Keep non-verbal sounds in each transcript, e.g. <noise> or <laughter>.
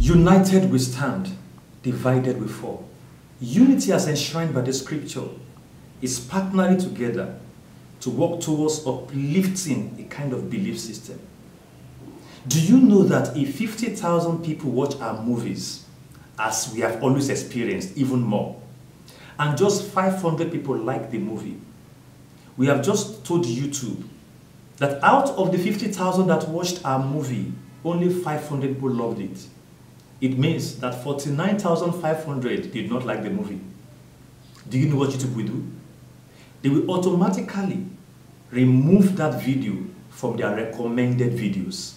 United we stand, divided we fall. Unity as enshrined by the scripture is partnering together to work towards uplifting a kind of belief system. Do you know that if 50,000 people watch our movies, as we have always experienced, even more, and just 500 people like the movie, we have just told YouTube that out of the 50,000 that watched our movie, only 500 people loved it. It means that 49,500 did not like the movie. Do you know what YouTube will do? They will automatically remove that video from their recommended videos.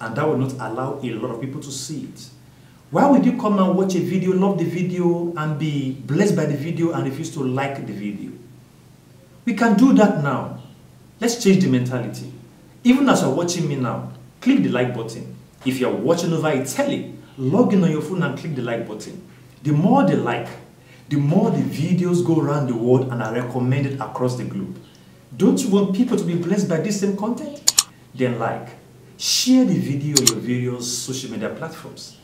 And that will not allow a lot of people to see it. Why would you come and watch a video, love the video, and be blessed by the video and refuse to like the video? We can do that now. Let's change the mentality. Even as you're watching me now, click the like button. If you're watching over a telly, log in on your phone and click the like button. The more they like, the more the videos go around the world and are recommended across the globe. Don't you want people to be blessed by this same content? Then like, share the video on your various social media platforms,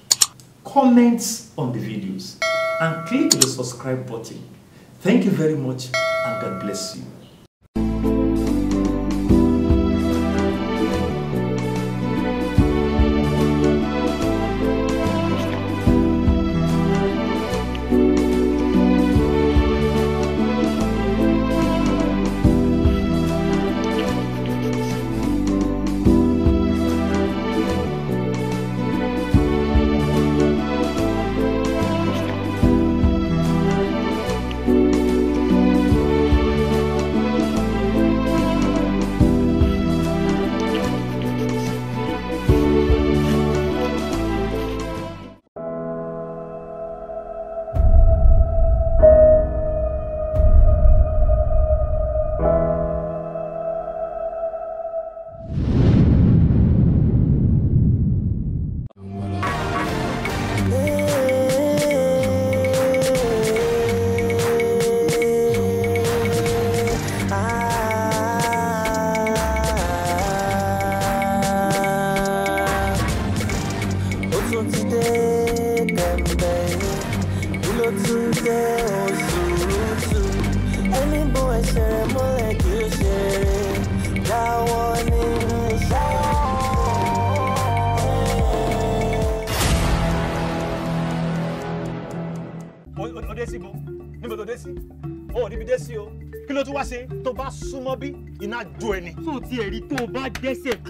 comment on the videos, and click the subscribe button. Thank you very much and God bless you.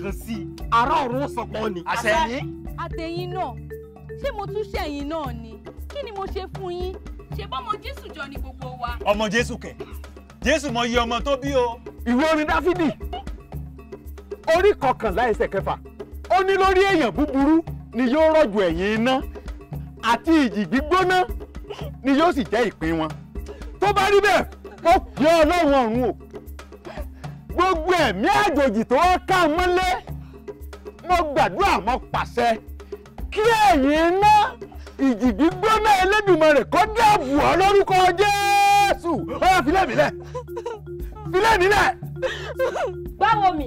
Dẹ́sẹ̀ kan sí i. Ará ọ̀run ó sọpọ̀ ni. àṣẹyìn àtẹ̀yìn náà ṣé mo tún ṣẹ̀yìn náà ni? Kí ni mo ṣe fún yín? Ṣe bọ́mọ jésù jọ ni gbogbo wa. ọmọ jésù kẹ. Jésù mọ iye ọmọ tó bí o. ìwé orin dáfídì. Orí kọkànlá ẹsẹ̀ kẹfà. Ó ní lórí èèyàn búburú ni yóò rọ̀jò ẹ̀yìn iná àti ìjì gbígbóná ni yóò sì jẹ́ ìpín wọn. Tó bá rí bẹ́ẹ̀ ó pè ọ́ ọlọ́run ọ̀run o gbogbo ẹ̀mí àjòjì tó ká mọ́lé. Mo gbàdúrà mo pàṣẹ kí ẹ̀yìn iná ìjì gbígbóná Elédùmarè kó dáàbò ọ́ lórúkọ Jésù. Ó yá filẹ̀ mi lẹ̀. Filẹ̀ mi lẹ̀. báwo mi?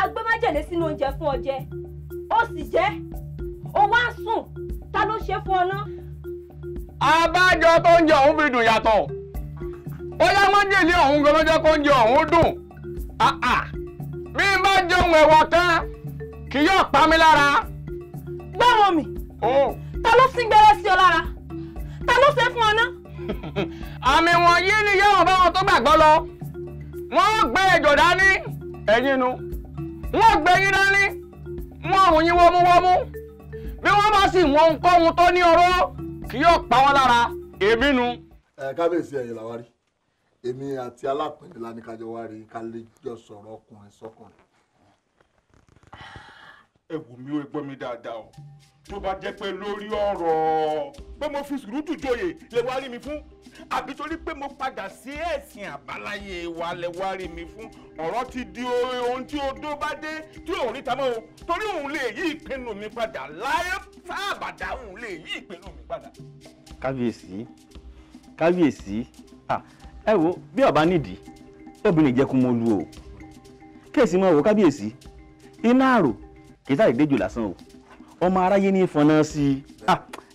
Agbé májèlé sínú oúnjẹ fún ọ jẹ. Ó sì jẹ. Ó wá sùn. Ta ló ṣe fún ọ ná. abájọ tó ń jẹ òun fi dùn yàtọ̀. Bóyá májèlé ọ̀hún gan ló jẹ́ kó ń jẹ òun dùn. Bí n bá jẹun ẹ̀wọ̀ kan kì yóò pa mí lára. báwo mi. Ta ló sín gbẹ́rẹ́ sí ọ lára? Ta ló ṣe fún ọ ná. <laughs> àmì wọ̀nyí ni yóò bá wọn tó gbàgbọ́ lọ. Wọ́n gbé ejò dání. Ẹ̀yin nu. Wọ́n gbé yín dání. Wọ́n rùn yín wọ́múwọ́mú. Bí wọ́n bá sì wọ́n ohunkóhun tó ní ọ̀rọ̀ kì yóò pa wọ́n lára. Èmi nu. ẹ kábíyèsí ẹ̀yin làwa rí èmi àti alápẹ̀lẹ̀ la ní kájọ wá rí ká lè jọ sọ̀rọ̀ ọkùnrin sọ́kùnrin. ẹ wò mí ó gbọ́ mi dáadáa o tó bá jẹ́ pé lórí ọ̀rọ̀ pé mo fi sùúrùtù joyè lè wá rí mi fún àbí torí pé mo padà sí ẹ̀sìn àbáláyé wa lè wá rí mi fún ọ̀rọ̀ ti di ohun tí odó bá dé tí òun rí tamọ́ o torí òun lè yí ìpinnu mi padà láyé sábàdà òun lè yí ìpinnu mi padà. kábíyèsí kábíyèsí ah, ẹ wo bí ọba nídìí obìnrin jẹ́ kó mọ lu o. Kéèsì mọ́ wo kábíyèsí iná àrò kì í sáré déjò lásán o. Ọmọ aráyé ní ìfọ̀nà sí i.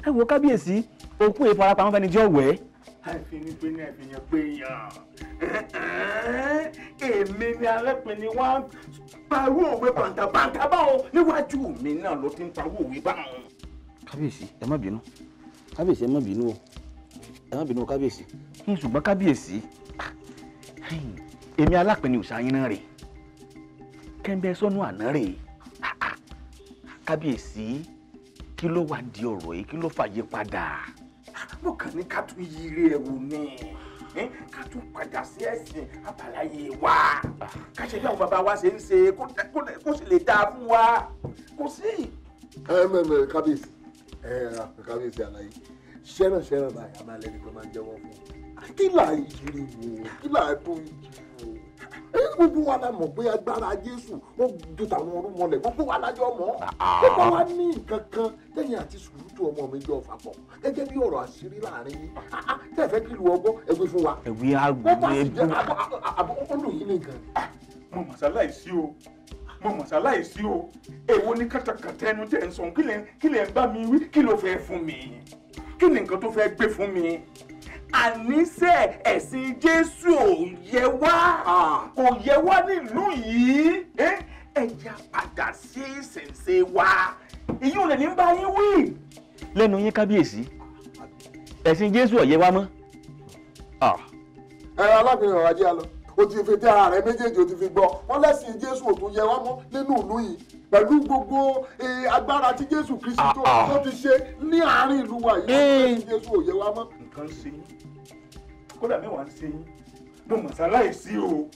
Ẹ wo kábíyèsí òkú ìfarapamọ́ fẹ́ni tí ó wẹ̀ ẹ́. Àìfi ní pé ní àìfihàn pé yàn. Èmi ni arápìnrin wa parú òwe bàǹtàbàǹtà báwọn níwájú mi náà ló ti ń parú òwe báwọn. kábíyèsí ẹ má bínú. Kábíyèsí ẹ má bínú o ẹ má bínú kábíyèsí. ṣùgbọ́n kábíyèsí èmi alápẹ̀ni òṣàyìn náà rè kẹ́ńbẹ́ sọ́nù àná rè Ah, ah. kábíyèsí kí ló wá di ọ̀rọ̀ yìí kí ló fàyè padà. mo kàn ní ká tún yiri ẹ̀ wò ni eh, ká tún padà sí ẹ̀sìn àbáláyé wa ká ṣe bí àwọn bàbá wa ṣe ń ṣe kó sì lè dáa fún wa kò sí. ẹ mẹ́mẹ́ kábíyèsí ẹ kábíyèsí àlàyé ṣẹ́ràn ṣẹ́ràn báyìí a máa lẹ́ni tó máa ń jẹ́wọ́ fún. Un kí là ń yiri wò kí là ń tó yiri wò. Ẹ gbogbo wa la mọ̀ pé agbára jésù ó ju tàwọn orúmọlẹ̀ gbogbo wa la jọ mọ̀. Gbogbo wa ní nǹkan kan lẹ́yìn àti sùúrùtù ọmọ mi jọ fà pọ̀. Gẹ́gẹ́ bí ọ̀rọ̀ àṣírí láàárín yín. Ah, ah, tẹ́ ẹ fẹ́ kí lu ọgbọ́n ẹ gbé fún wa. Ẹ̀wí àgbẹ̀ lù yín nìkan. mo mọ̀ sáláìsí o. Mo mọ̀ sáláìsí o. Èwo ní kàtàkàtà ẹnu tẹ̀ ń sọ? Kí lẹ̀ ń bá mi wí? Kí ló fẹ́ fún mi kí ni nǹkan tó fẹ́ gbé fún mi? Àníṣe ẹ̀sìn jésù ò yẹ wá? Kò yẹ wá nílùú yìí? Ẹ ẹ yá padà sí ìṣẹ̀ṣe wa. Èyí ò lè ní bá yín wí. lẹ́nu yín kábíyèsí. Ẹ̀sìn jésù ọ̀yẹ́ wa mọ́. Ah, ẹ alábìnrin ọ̀rọ̀ ajé a lọ o ti fi tẹ ara rẹ méjèèjì o ti fi gbọ́. Wọn lẹ́sìn jésù ò tún yẹ wá mọ́ nínú ìlú yìí. Pẹ̀lú gbogbo eh, agbára tí jésù kristi tó Ah, ah. tó ti ṣe ní àárín ìlú wa yìí lẹ́sìn jésù ò yẹ wá mọ́. nǹkan ṣe yín. Kódà mẹ́wàá ń ṣe yín. Mo mọ̀ sáláìsí o.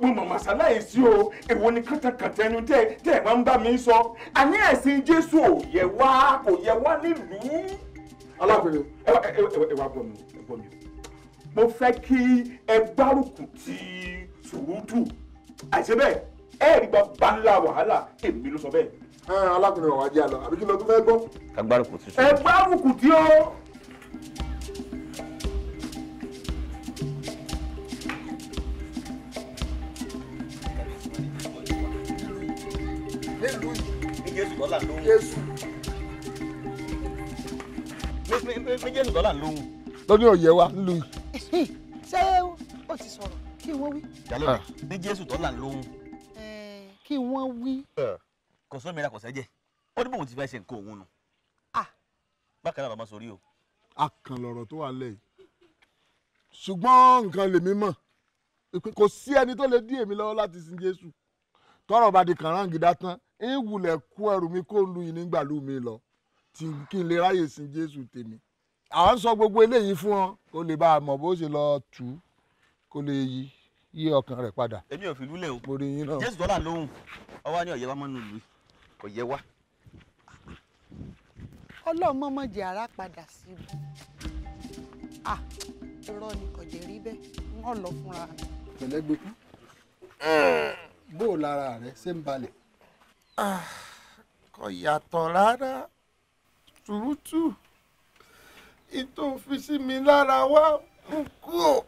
Mo mọ̀ mọ̀ sáláìsí o. Èwo ni kàtàkàtà ẹnu tẹ́ tẹ́ ẹ̀ máa ń bá mi sọ? Àní ẹ̀sìn jésù ò yẹ wá kò yẹ wá nílùú. alábìnrin ẹ wá gbọ́ mi ẹ gbọ́ mi mo fẹ́ kí ẹ gbárùkù ti sùúrùtù àìṣe bẹ́ẹ̀ ẹ rí bàbá ńlá wàhálà èmi ló sọ bẹ́ẹ̀. ẹ alábìnrin ọ̀rọ̀ ajé a lọ àbí kí ló tún fẹ́ gbọ́. kagbárùkù ti ẹ gbárùkù tí ó. nílùú yìí dọ́là lóhùn. jésù dọ́là lóhùn. yẹ wá nílùú yìí. Ṣé ó ti sọ̀rọ̀? Kí wọ́n wí. Jálọ̀ ní jésù dọ́là lóhùn. Eh, kí wọ́n wí. kò sọ́ mìíràn kò sẹ́jẹ̀. Ó ní bóun ti fẹ́ ṣe nǹkan òun nù. bákan náà bàbá sórí o. akàn lọ̀rọ̀ tó wà lẹ́yìn. Ṣùgbọ́n nǹkan lèmi mọ̀. Kò sí ẹni tó lè dí èmi lọ́wọ́ láti sin jésù. Tọ́rọ̀ bá di kàráǹgídá tán ń wulẹ̀ kú ẹrù mi kó lu yìí nígbàlú mi lọ. Tí kí n lè ráyè sin jésù tèmi àwọn ń sọ gbogbo eléyìí fún ọ kó lè bá a mọ̀ bó ṣe lọ tù ú kó lè yí yí ọkàn rẹ̀ padà èmi ò fi lúlẹ̀ o. mo rí yín náà. jésù dọ́là lóhùn ọwọ́ ni ọ̀yẹ́ wa lù kò yẹ wá. ọlọ́run mọ́mọ́ jẹ́ ara padà sí i ah irọ́ ni kò jẹ́ rí bẹ́ẹ̀ wọ́n lọ fúnra mi. pẹ̀lẹ́ gbẹ́kú bó o lára rẹ ṣe ń balẹ̀. kò yàtọ̀ rárá turutu ìtò fi sí mi lára wá mú kúrò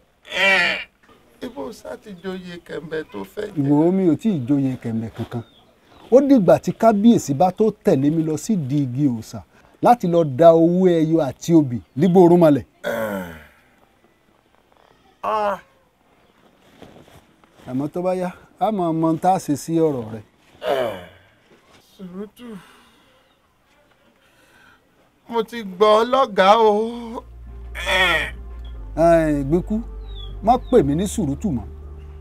ibo sátìjọyè kẹ̀mbẹ́ tó fẹ́ jẹ. ìwò mi ò tí ì joyè kẹ̀mẹ̀ kankan ó dìgbà tí kábíyèsí bá tó tẹ̀lé mi lọ sí di igi òòṣà láti lọ da owó ẹyọ àti obì nígbò orúnmalẹ̀. Ah, àmọ́ tó bá yá a mọ̀ ọmọ tá a ṣe sí ọ̀rọ̀ rẹ̀. turutu mo ti gbọ́ lọ́gàá o. Gbẹ́kú má pè mí ní sùrùtù mọ́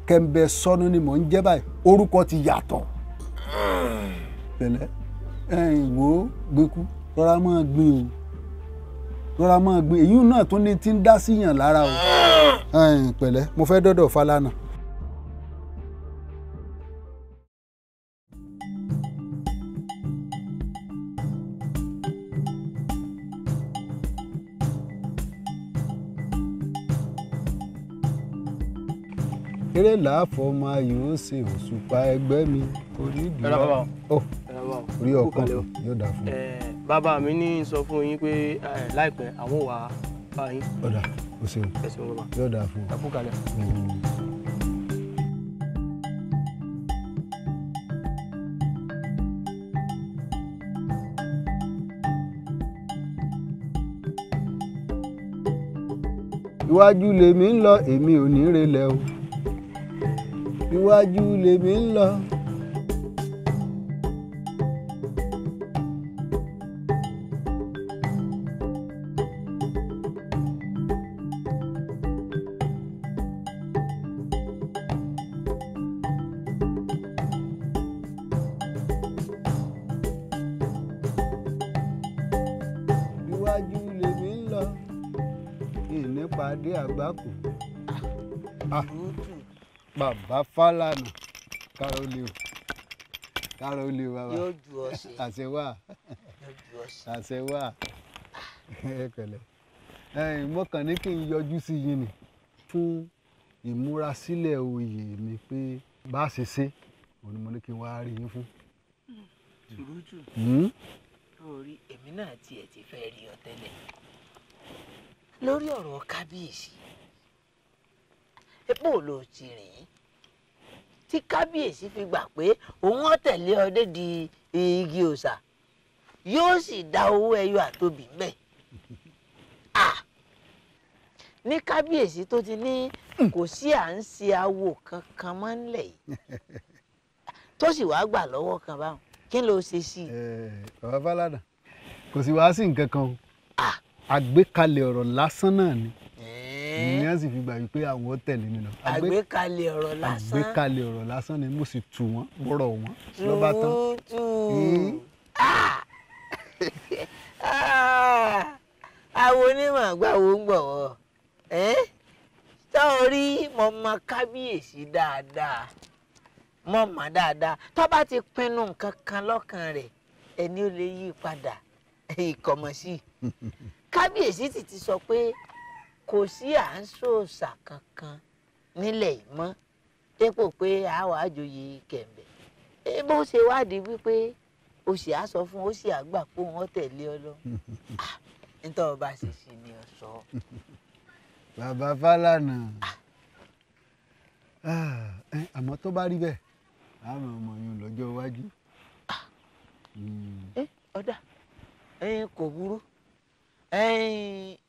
kẹ̀mbẹ́ sọnù ni mò ń jẹ́ báyìí orúkọ ti yàtọ̀. pẹ̀lẹ́ wò ó gbẹ́kú rọra máa gbin o rọra máa gbin èyí náà tún ní ti ń dá síyàn lára o. Pẹ̀lẹ́ mo fẹ́ dọ́dọ̀ Fálànà. kéré làáfọ̀ máa yóò ṣe òṣùpá ẹgbẹ́ mi onídìí orí oh, ọkàn yóò dà fún mi. bàbá mi ní sọ fún yín pé láìpẹ́ àwọn wà bá yín. ọ̀dà o ṣeun yóò dà fún mi. iwájú lèmi ń lọ èmi ò ní relẹ̀ o iwájú lèmi ń lọ. Bàbá fálànà. Kára ó lè o. Kára ó lè o bàbá. Yóò ju ọ sí. àṣẹ wà. Àṣẹ wà. Ẹ pẹ̀lẹ́. Mo kàn ní kí n yọjú sí yín ni. Fún ìmúrasílẹ̀ oyè mi pé bá a ṣe ṣe òun ni mo ní kí n wá rí yín fún. Sùrùtù. Hmm? lórí èmi náà tiẹ̀ ti fẹ́ rí ọ tẹ́lẹ̀. Lórí ọ̀rọ̀ kábíyèsí epo ló ti rìn tí kábíyèsí fi gbà pé òun ó tẹ̀lé ọ dédi igi òòṣà yóò sì dá owó ẹyọ àtòbí mẹ́ Ah! ní kábíyèsí tó ti ní kò sí à ń ṣe awo kankan mọ́ ńlẹ̀ yìí tó sì wá gbà lọ́wọ́ kan báwọn kí ló ṣe sí i. bàbá fálànà kò sí wàá sí nǹkan kan àgbékalẹ̀ ọ̀rọ̀ lásán náà ni ìyẹn sì fi gbà wípé àwọn tẹ̀lé mi lọ. Àgbé- àgbékalẹ̀ ọ̀rọ̀ lásán. àgbékalẹ̀ ọ̀rọ̀ lásán ni mo sì tù wọ́n bọ́rọ̀ wọ́n lọ́ba tán. Àwọn onímọ̀ gbàwó ń gbọ̀wọ́ sọ́ọ́rí mo mọ kábíyèsí dáadáa. Mo mọ̀ dáadáa. Tó bá ti pinnu nǹkan kan lọ́kàn rẹ̀ ẹni ó lè yí padà. Ìkọ̀mọ̀ sí i <laughs> kábíyèsí sì ti sọ pé kò sí à ń ṣòòṣà kankan nílẹ̀ yìí mọ́. Dépò pé àwọn àjòyè kẹ̀mbẹ̀. Ẹ bó ṣe wádìí wípé o sì á sọ fún o sì á gbà pé ó tẹ̀lé ọ lọ. <laughs> Nítorí ọba ṣe ṣe ni ọ sọ. <laughs> bàbá fálànà. Ah, ẹ, àmọ́ tó bá rí bẹ́ẹ̀ àwọn ọmọ yẹn lọ́jọ́ iwájú. Hmm. ọ̀dà kò burú.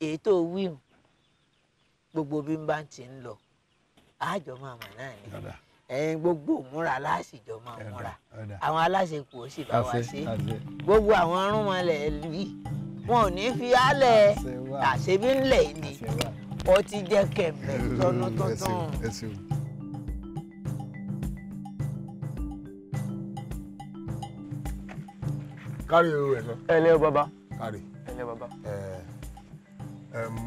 Ètò wíwù gbogbo bí n bá ti ń lọ àjọ máa mọ̀ náà ni. Ẹyin gbogbo múra láàsìjọ máa múra. àwọn aláṣepọ̀ ó sì bá wa ṣe. gbogbo àwọn arúnmọlẹ̀ yìí wọn ò ní fi álẹ̀. Àṣebí ńlẹ̀ ni. Ó ti jẹ́ kẹ̀mẹ́ ẹ tuntun. kárí o ẹ̀sọ́. ẹ lẹ́ o bàbá. kárí. ẹ bàbá. ẹ ẹ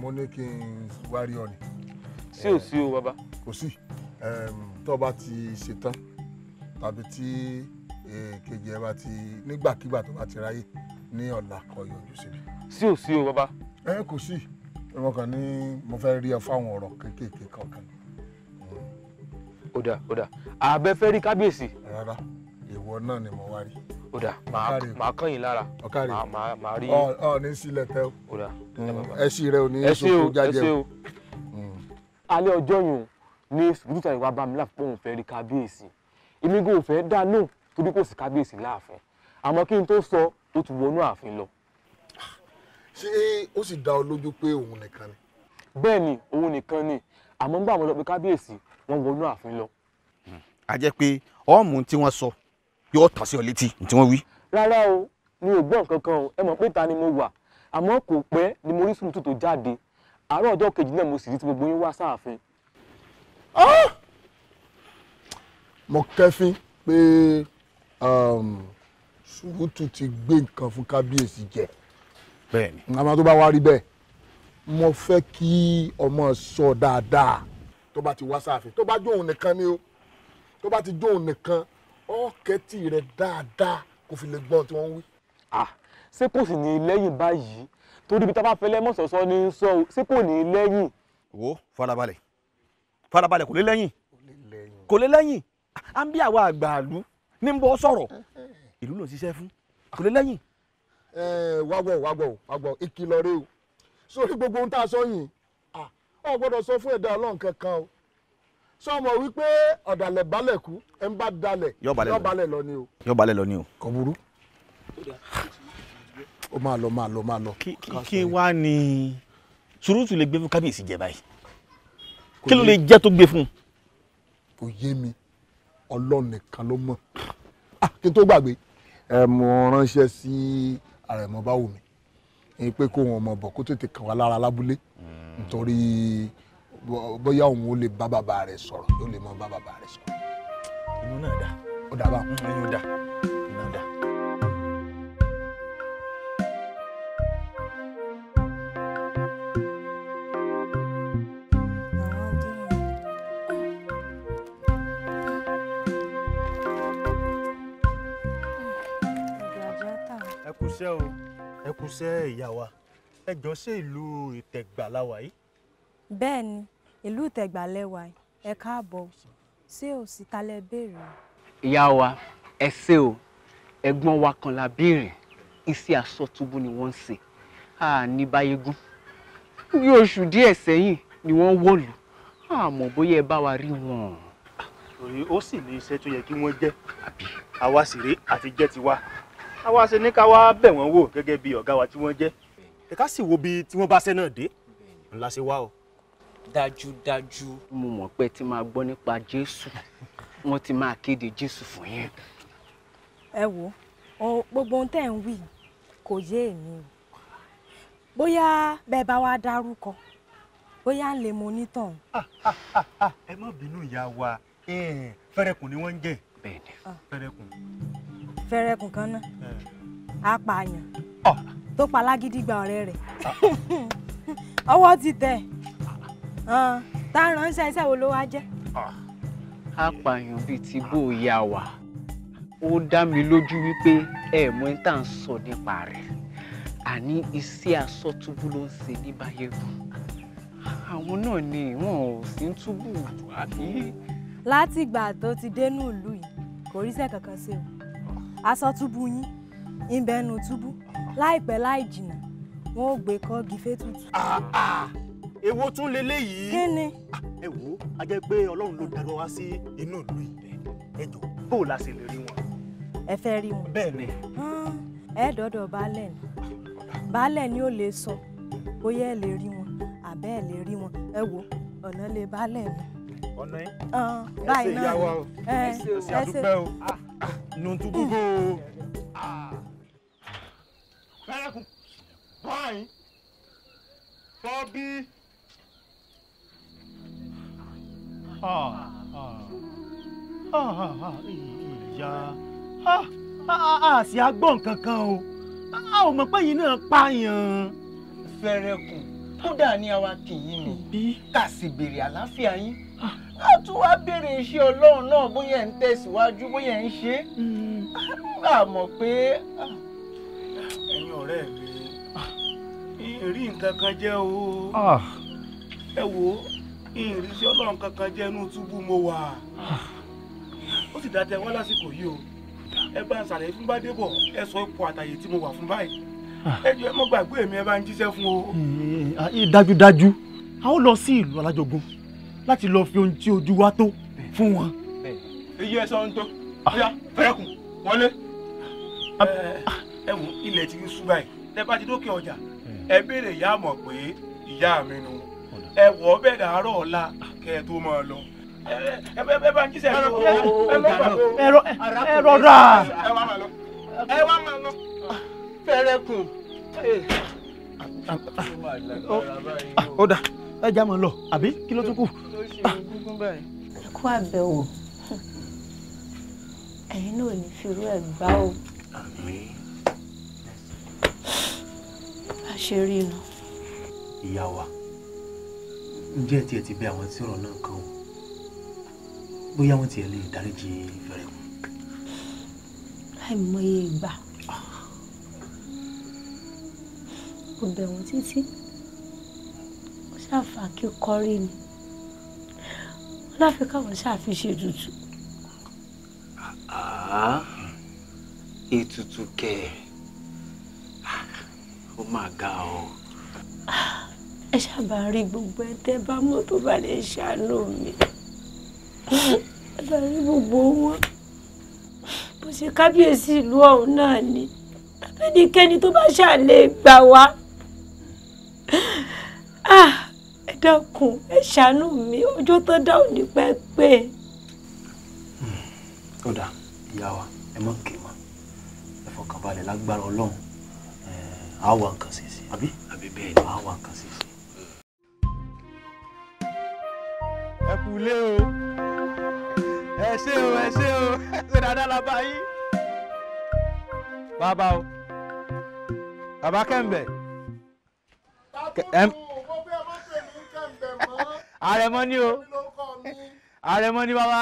mo ní kí n wá rí ọ ni. sí ò sí o bàbá. kò sí tó bá ti ṣetán tàbí tí èkejì ẹ bá ti nígbàkigbà tó bá ti ráyè ní ọ̀la kó yọjú síbi. sí ò sí o bàbá. ẹ kò sí mo kàn ní mo fẹ́ rí ọ fáwọn ọ̀rọ̀ kéékèèké kankan. ó dà ó dà àbẹ fẹ́ rí kábíyèsí. rárá ìwọ náà ni mo wá rí. ó dà màá kàn yín lára. Màá rí. ọ ọ ní sílẹ̀ tẹ́ o. ó dà ẹ ẹṣin rẹ ò ní sọkò ṣé o. o. alẹ́ ọjọ́ yìí ní sùúrùtà ìwà bá mi láàfin pé òun fẹ́ rí kábíyèsí èmi kò fẹ́ dá náà torí kò sí kábíyèsí láàfin àmọ́ kí n tó sọ ó ti wọnú ààfin lọ. ṣé ó sì dá ọ lójú pé òun nìkan ni. bẹ́ẹ̀ ni òun nìkan ni àmọ́ ń bá àwọn lọ pé kábíyèsí wọ́n wọnú ààfin lọ. a jẹ́ pé ọ̀mù tí wọ́n sọ yóò tàn sí ọ létí tí wọ́n wí. rárá o mi ò gbọ́ nǹkan kan o ẹ mọ̀ pé ta ni mo wà àmọ́ kò pẹ́ ni mo rí sùúrùtù tó jáde àárọ̀ ọjọ́ kejì náà mo sì rí tí gbogbo yín wá sáàfin. mo kẹ́fín pé um, Sùrùtù ti gbé nǹkan fún kábíyèsí jẹ. bẹ́ẹ̀ni. àmọ́ tó bá wá rí bẹ́ẹ̀ mo fẹ́ kí ọmọ sọ dáadáa tó bá ti wá sáàfin tó bá jó òun nìkan ni o tó bá ti jó òun nìkan ọ̀kẹ́tì rẹ̀ dáadáa kó fi lè gbọ́n tí wọ́n ń wí. Ah, ṣé kò sì ní lẹ́yìn báyìí? Torí ibi tá a bá fẹ́ lẹ́mọ̀sọ̀sọ́ ní í sọ o. Ṣé kò ní lẹ́yìn. wo farabalẹ̀. Farabalẹ̀ kò lé lẹ́yìn. Kò lé lẹ́yìn. À ń bí àwa àgbàlú ní ń bọ́ sọ̀rọ̀. Ìlú ló ń ṣiṣẹ́ fún. Kò lé lẹ́yìn. ẹ wágbọ̀ wágbọ̀ wágbọ̀ ìkìlọ̀ rẹ o. Sórí gbogbo ohun tá a sọ yìí ah, ọ gbọ́dọ̀ sọ fún ẹ̀dá ọlọ́run kankan o sọ mọ̀ wípé ọ̀dàlẹ̀ balẹ̀ kú? Ẹ̀ ń bá dalẹ̀. Yó balẹ̀ lọ. ni o. yóò balẹ̀ lọ ni o. kò burú. Ó máa lọ máa lọ máa lọ. kí wá ní Sùrùtù lè gbé fún kábíyèsí jẹ báyìí. kí ló lè jẹ́ tó gbé fún kò yé mi. Ọlọ́run nìkan ló mọ̀. Ah, kí n tó gbàgbé. Ẹ mo ránṣẹ́ sí àrẹ̀mọ Báwòmí ẹ pé kó wọn mọ̀ bọ̀ kó tètè kàn wá lára lábúlé. Nítorí bó- bóyá òun ó lè bá bàbá rẹ̀ sọ̀rọ̀ yóò lè mọ bá bàbá rẹ̀ sọ̀rọ̀. inú náà dá. ó dà bá. inú dá inú dá. ẹ kúṣẹ́ o ẹ kúṣẹ́ ìyá wa ẹ jọ ṣe ìlú ìtẹ̀gbà láwa yìí. bẹ́ẹ̀ ni ìlú ìtẹ̀gbàlẹ́wà ẹ káàbọ̀. Ṣé ò sí talẹ̀ béèrè. ìyá wa ẹ ṣé o. Ẹ̀gbọ́n wa kan la béèrè. Iṣẹ́ aṣọ́túbú ni wọ́n ń ṣe. A ní báyégún. Bí oṣù díẹ̀ sẹ́yìn ni wọ́n wọ̀lú àmọ́ bóyá ẹ bá wa rí wọn. torí ó sì ní iṣẹ́ tó yẹ kí wọ́n jẹ́. Àwa sì rèé àti jẹ́ tiwa. Àwa ṣe ní ká wá bẹ̀ wọ́n wò gẹ́gẹ́ bí ọ̀gá wa tí wọ́n jẹ́. Ẹ ká sì wo bí tí wọ́n bá ṣẹ́ náà dé. Ńlá ṣe wá o. dájúdájú. Mo mọ̀ pé tí máa gbọ́ nípa jésù wọ́n ti máa kéde jésù fún yín. ẹ wo gbogbo ohun tẹ́ ń wí kò yé èmi o. Bóyá bẹ́ẹ̀ bá wá dárúkọ bóyá ń lè mo onítàn. ẹ má bínú ìyá wa. Fẹ́rẹ̀kùn ni wọ́n ń jẹ́. Fẹ́rẹ̀kùn. fẹ́rẹ́kùn kan náà. Apààyàn tó pa lágídígba ọ̀rẹ́ rẹ̀. <laughs> Ọwọ́ ti tẹ̀ tá a ránṣẹ́ iṣẹ́ wo ló wá jẹ́. apààyàn bíi ti bó ìyá wa ó dá mi lójú wípé ẹ mọ ẹni tá à ń sọ nípa rẹ̀ àní iṣẹ́ aṣọ́túbú ló ń ṣe ní báyẹ̀gùn àwọn náà ni wọn ò sí ń túbú àbí. látìgbà tó ti dénú ìlú yìí kò ríṣẹ́ kankan ṣe o aṣọ túbú yín ìbẹnu túbú láìpẹ́ láì jìnnà wọn ò gbé kọ́ọ̀gì fétùtù. Èwo tún leléyìí. kí ni. ẹ wo a jẹ́ pé ọlọ́run ló darí wá sí inú ìlú yìí ẹ jọ bó o la ṣe lè rí wọn. ẹ fẹ́ rí wọn. bẹ́ẹ̀ ni. Hán, ẹ dọ́dọ̀ baálẹ̀ ni baálẹ̀ ni ó lè sọ bóyá ẹ lè rí wọn àbẹ́ ẹ lè rí wọn ẹ wo ọ̀nà lè baálẹ̀ ni. ọ̀nà. Hán, ẹ báyìí ṣe wa o ẹ ẹ ṣe àdúpẹ́ o nùtú gbogbo o. fẹ́rẹ̀kùn báyìí tọ́bí. ìyá a sì á gbọ́ nǹkan kan o a ò mọ̀ pé yìí náà pààyàn. fẹ́rẹ̀kùn kódà ní àwa kì í nì ká sì béèrè àlàáfíà yín ká tún wá béèrè iṣẹ́ ọlọ́run náà bóyá ń tẹ̀síwájú bóyá ń ṣe a mọ̀ pé ẹ̀yin ọ̀rẹ́ mi ìrí nǹkan kan jẹ́ o ẹ wo ìrísí ọlọ́run kankan jẹ́ inú túbú mo wà. Ó sì dá tẹ wá lásìkò yìí o. Ẹ bá ń ṣàlàyé fún Bádébọ̀ ẹ sọ ipò àtàyè tí mo wà fún báyìí. Ẹ jọ ẹ mọ́ gbàgbé mi ẹ bá ń jíṣẹ́ fún o. dájúdájú. A ó lọ sí ìlú alájogun láti lọ fi ohun tí ojú wa tó fún wọn. èyí ẹ sọ ń tó. Bóyá fẹ́rẹ̀kùn wọlé. ẹ wo ilẹ̀ ti ń sú báyìí. Tẹ bá ti dókè ọjà ẹ béèrè ìyá mọ̀ pé ìyá mi nu ẹ wọ̀ bẹ́ẹ̀ dàárọ̀ ọ̀la kẹ́ ẹ tó máa lọ. ẹ bá ń jíṣẹ́ ẹ rà. ẹ wá máa lọ ẹ wá máa lọ. fẹ́rẹ̀kùn. ó dà ẹ já máa lọ àbí kí ló tún kù. ẹ kú àbẹ̀wò ẹ̀yin náà ní fi irú ẹ̀ gbá o bá ṣe rí inú. ìyá wa ǹjẹ́ tiẹ̀ ti bẹ àwọn tí ọ̀rọ̀ náà kàn ó bóyá wọ́n tiẹ̀ lè dáríjì Fẹ́rẹ̀kùn. láìmọye ìgbà. Kò bẹ̀ wọ́n títí. Ó ṣàfà kí kọ́rí ni. Wọ́n láfi káwọn ṣàfiṣe Ah, ètùtù. Kẹ̀. Ó mà ga o. ẹ ṣàbà rí gbogbo ẹ tẹ́ bá mọ̀ tó bá lè ṣàánú mi. Ẹ bá rí gbogbo wọn. Bó ṣe kábíyèsí ìlú ọ̀hún náà ni. Abẹ́nikẹ́ni tó bá ṣàlè gbà wá. Ah, ẹ dákun ẹ ṣàánú mi. Ọjọ́ tó dá ò ní pẹ́ pé. ó dà ìyá wa ẹ mọ̀ kí mọ́. Ẹ fọkàn balẹ̀ lágbára ọlọ́run. Wà nǹkan sí sí àbí? Àbí bẹ́ẹ̀ ni? Wà nǹkan sí sí. Ẹ kú lé o. Ẹ ṣé o ẹ ṣé o. Ẹ ṣé dáadáa la bá yín. bàbá o. Bàbá kẹ́ńbẹ̀. àrẹ̀mọ ni o. Àrẹ̀mọ ni bàbá.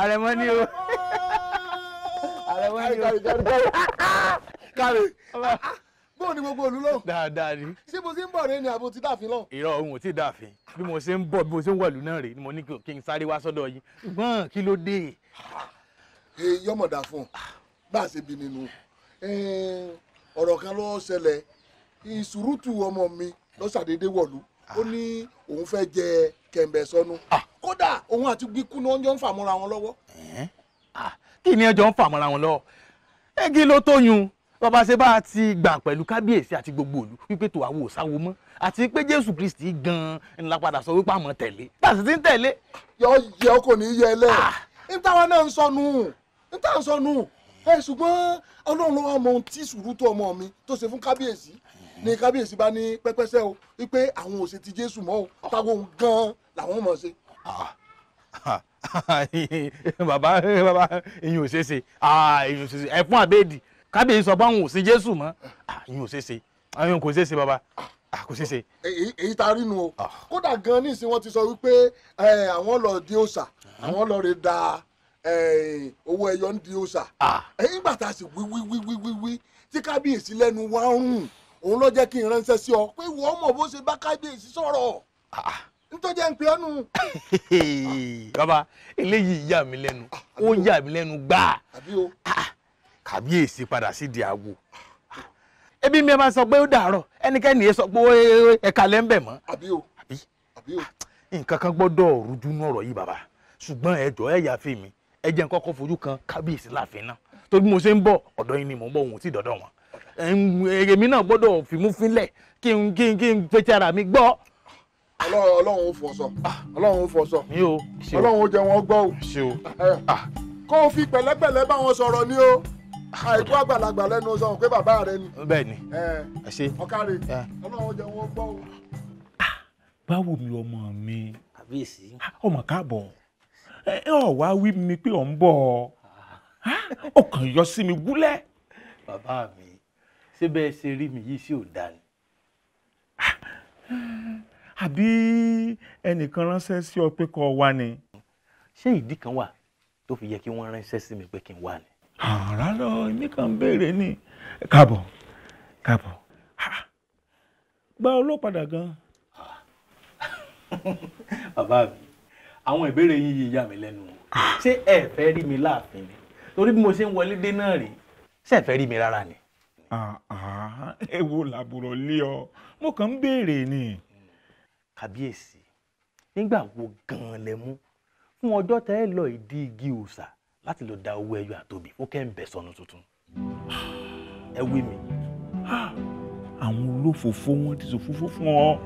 Àrẹ̀mọ. Ni o. Àrẹ̀mọ. Ni o. bóun ni gbogbo òlu lọ. dáadáa ni. ṣé mo ti ń bọ̀ rẹ ni àbò ti dàfin lọ. irọ́ òun ò tí ì dàfin. Bí mo ṣe ń bọ̀ bí mo ṣe ń wọ̀lú náà rèé ni mo ní kí n sáré wá sọ́dọ̀ yín. Ṣùgbọ́n kí ló dé. èyí ọmọdà fún bá a ṣe bí nínú. Ọ̀rọ̀ kan ló ṣẹlẹ̀. Ìṣùrùtù ọmọ mi ló ṣàdédé wọ̀lú. Ó ní òun fẹ́ jẹ kẹ̀mbẹ̀ sọnù. Kódà òun àti gbíkú wọ́n jọ ń fà mọ́ra wọn lọ́wọ́. kí ni ẹjọ́ ń fà mọ́ra wọn lọ egi ló tó yun bàbá ṣe bá a ti gbà pẹ̀lú kábíyèsí àti gbogbo òlu wípé tó àwo òsáwo mọ́ àti pé jésù kristi gan-an ńlá padà sọ wípé àmọ́ tẹ̀lé. Láti ti ń tẹ̀lé. yọ yẹ ọkọ ní yẹ lẹ níta wọn náà ń sọnù níta ń sọnù ẹ ṣùgbọ́n ọlọ́run ló wá mọ ohun tí sùúrùtù ọmọ mi tó ṣe fún kábíyèsí. Ní kábíyèsí bá ní pẹ́pẹ́sẹ́ o wípé àwọn ò ṣe ti jésù mọ́ o. Táwọn ohun gan-an làwọn mọ̀ ṣe. <laughs> bàbá bàbá ìyẹn ò ṣeé ṣe. Ìyẹn ò ṣeé ṣe. Ẹ̀fún àbẹ́ẹ̀dì kábíyèsí sọ pé àwọn ò sí jésù mọ́. Ìyẹn ò ṣeé ṣe. Ìyẹn kò ṣeé ṣe bàbá. Kò ṣeé ṣe. èyí ta rí nu o. Kódà gan ní ìsìn wọn ti sọ wípé àwọn lọ di òòṣà. Àwọn lọ rè da owó ẹyọ ń di òòṣà. Nígbà tá a sì wí wí wí wí wí tí kábíyèsí lẹ́nu wá ń rùn òun ló jẹ́ kí n ránṣẹ́ sí ọ pé wọ́n mọ̀ bó ṣe bá kábíyèsí sọ̀rọ̀. Nítorí ẹ̀ ń pè ọ́ nù. <laughs> bàbá eléyìí yà mí lẹ́nu. Ó yà mí lẹ́nu gbáà kábíyèsí padà sí di àwo ebi mi ẹ máa sọ pé ó dàárọ̀ ẹnikẹ́ni yẹn sọ pé ẹ̀ka lẹ́ ń bẹ̀ mọ́. o. nǹkan kan gbọ́dọ̀ rújú nú ọ̀rọ̀ yìí bàbá. Ṣùgbọ́n ẹ jọ̀ọ́ ẹ yà fún mi ẹ jẹ́ n kọ́kọ́ fojú kan kábíyèsí láàfin náà. Torí mo ṣe ń bọ̀ ọ̀dọ̀ yín ni mò ń bọ̀ òun ì dọ̀dọ̀ wọn. Èmi náà gbọ́dọ̀ fìmú fínlẹ̀ kí n kí n kí n fetí ara mi gbọ́. ọlọ́run ó fọ sọ ọlọ́run ó fọ sọ mi ò ọlọ́run ó jẹ wọn gbọ́ o. O? Kó o fi pẹ̀lẹ́pẹ̀lẹ́ bá wọn sọ̀rọ̀ ni o àìkú àgbàlagbà lẹ́nu sọ pé bàbá rẹ ni. bẹ́ẹ̀ ni ẹ ṣe. ọ̀kàrẹ̀ ọlọ́run jẹ wọn gbọ́ o. báwo ni ọmọ mi kábíyèsí ọmọ káàbọ̀ ẹ ọ̀ wá wí mi pé ọ̀ ń bọ̀ ọ kàn yọ sí mi gúlẹ̀. bàbá mi ṣé bẹ́ẹ̀ ṣe rí mi yìí sí ò dáa ni. àbí ẹnìkan ránṣẹ́ sí ọ pé kó wá ni. ṣé ìdí kan wà tó fi yẹ kí wọ́n ránṣẹ́ sí mi pé kí n wá ni. Rárá èmi kàn ń béèrè ni. Káàbọ̀ káàbọ̀. Gba olópadà gan. <laughs> bàbá mi àwọn ìbéèrè yín yìí yà mí lẹ́nu. Ṣé ẹ fẹ́ rí mi láàfin ni? Torí bí mo ṣe ń wọlé dé náà rí ṣé ẹ fẹ́ rí mi rárá ni. ẹ wo làbúrò lé ọ. Mo kàn ń béèrè ni. kábíyèsí nígbà wo gan-an lẹ mú? Fún ọjọ́ tẹ́ ẹ lọ ìdí igi òòṣà láti lọ da owó ẹyọ àtòbí fún kẹ́ńbẹ̀ sọnù tuntun. Ẹ wí mi. àwọn olófòfó wọn ti ṣòfófó fún ọ.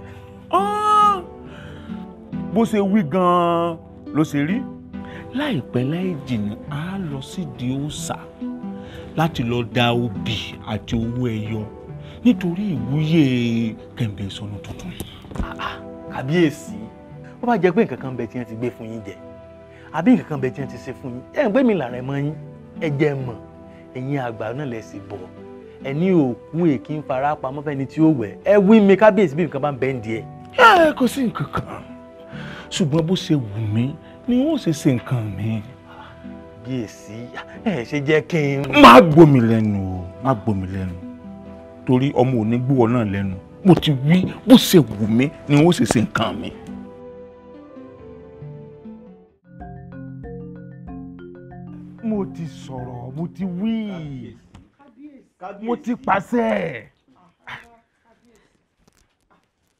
Bó ṣe wí gan-an ló ṣe rí. Láìpẹ́ láì jìnnà á lọ sídìí òòṣà láti lọ da obì àti owó ẹyọ nítorí ìwúyè kẹ̀mbẹ̀ ìsọnù tuntun. kábíyèsí bó bá jẹ́ pé nǹkan kan bẹ tí wọ́n ti gbé fún yín jẹ àbí nǹkan kan bẹ tí wọ́n ti ṣe fún yín ẹ̀ ń gbé mi làrẹ̀ mọ́ yín ẹ jẹ́ mọ̀ ẹ̀yin àgbà náà lẹ̀ sì bọ̀ ẹni òkú èkì ń fara pamọ́ fẹ́ni tí ó wẹ̀ ẹ wí mi kábíyèsí bí nǹkan bá ń bẹ́ ń di ẹ. ẹ kò sí nǹkan kan ṣùgbọ́n bó ṣe wù mí ni wọ́n ṣe ṣe nǹkan mi. kábíyèsí ẹ ṣe jẹ́ kí n. má gbomi lẹ́nu o má gbomi lẹ́nu torí ọmọ ò ní gbúwọ náà lẹ́nu mo ti wí bó ṣe wù mí ni wọ́n ṣe ṣe nǹkan mi. Mo ti sọ̀rọ̀ mo ti wí. Mo ti pàṣẹ.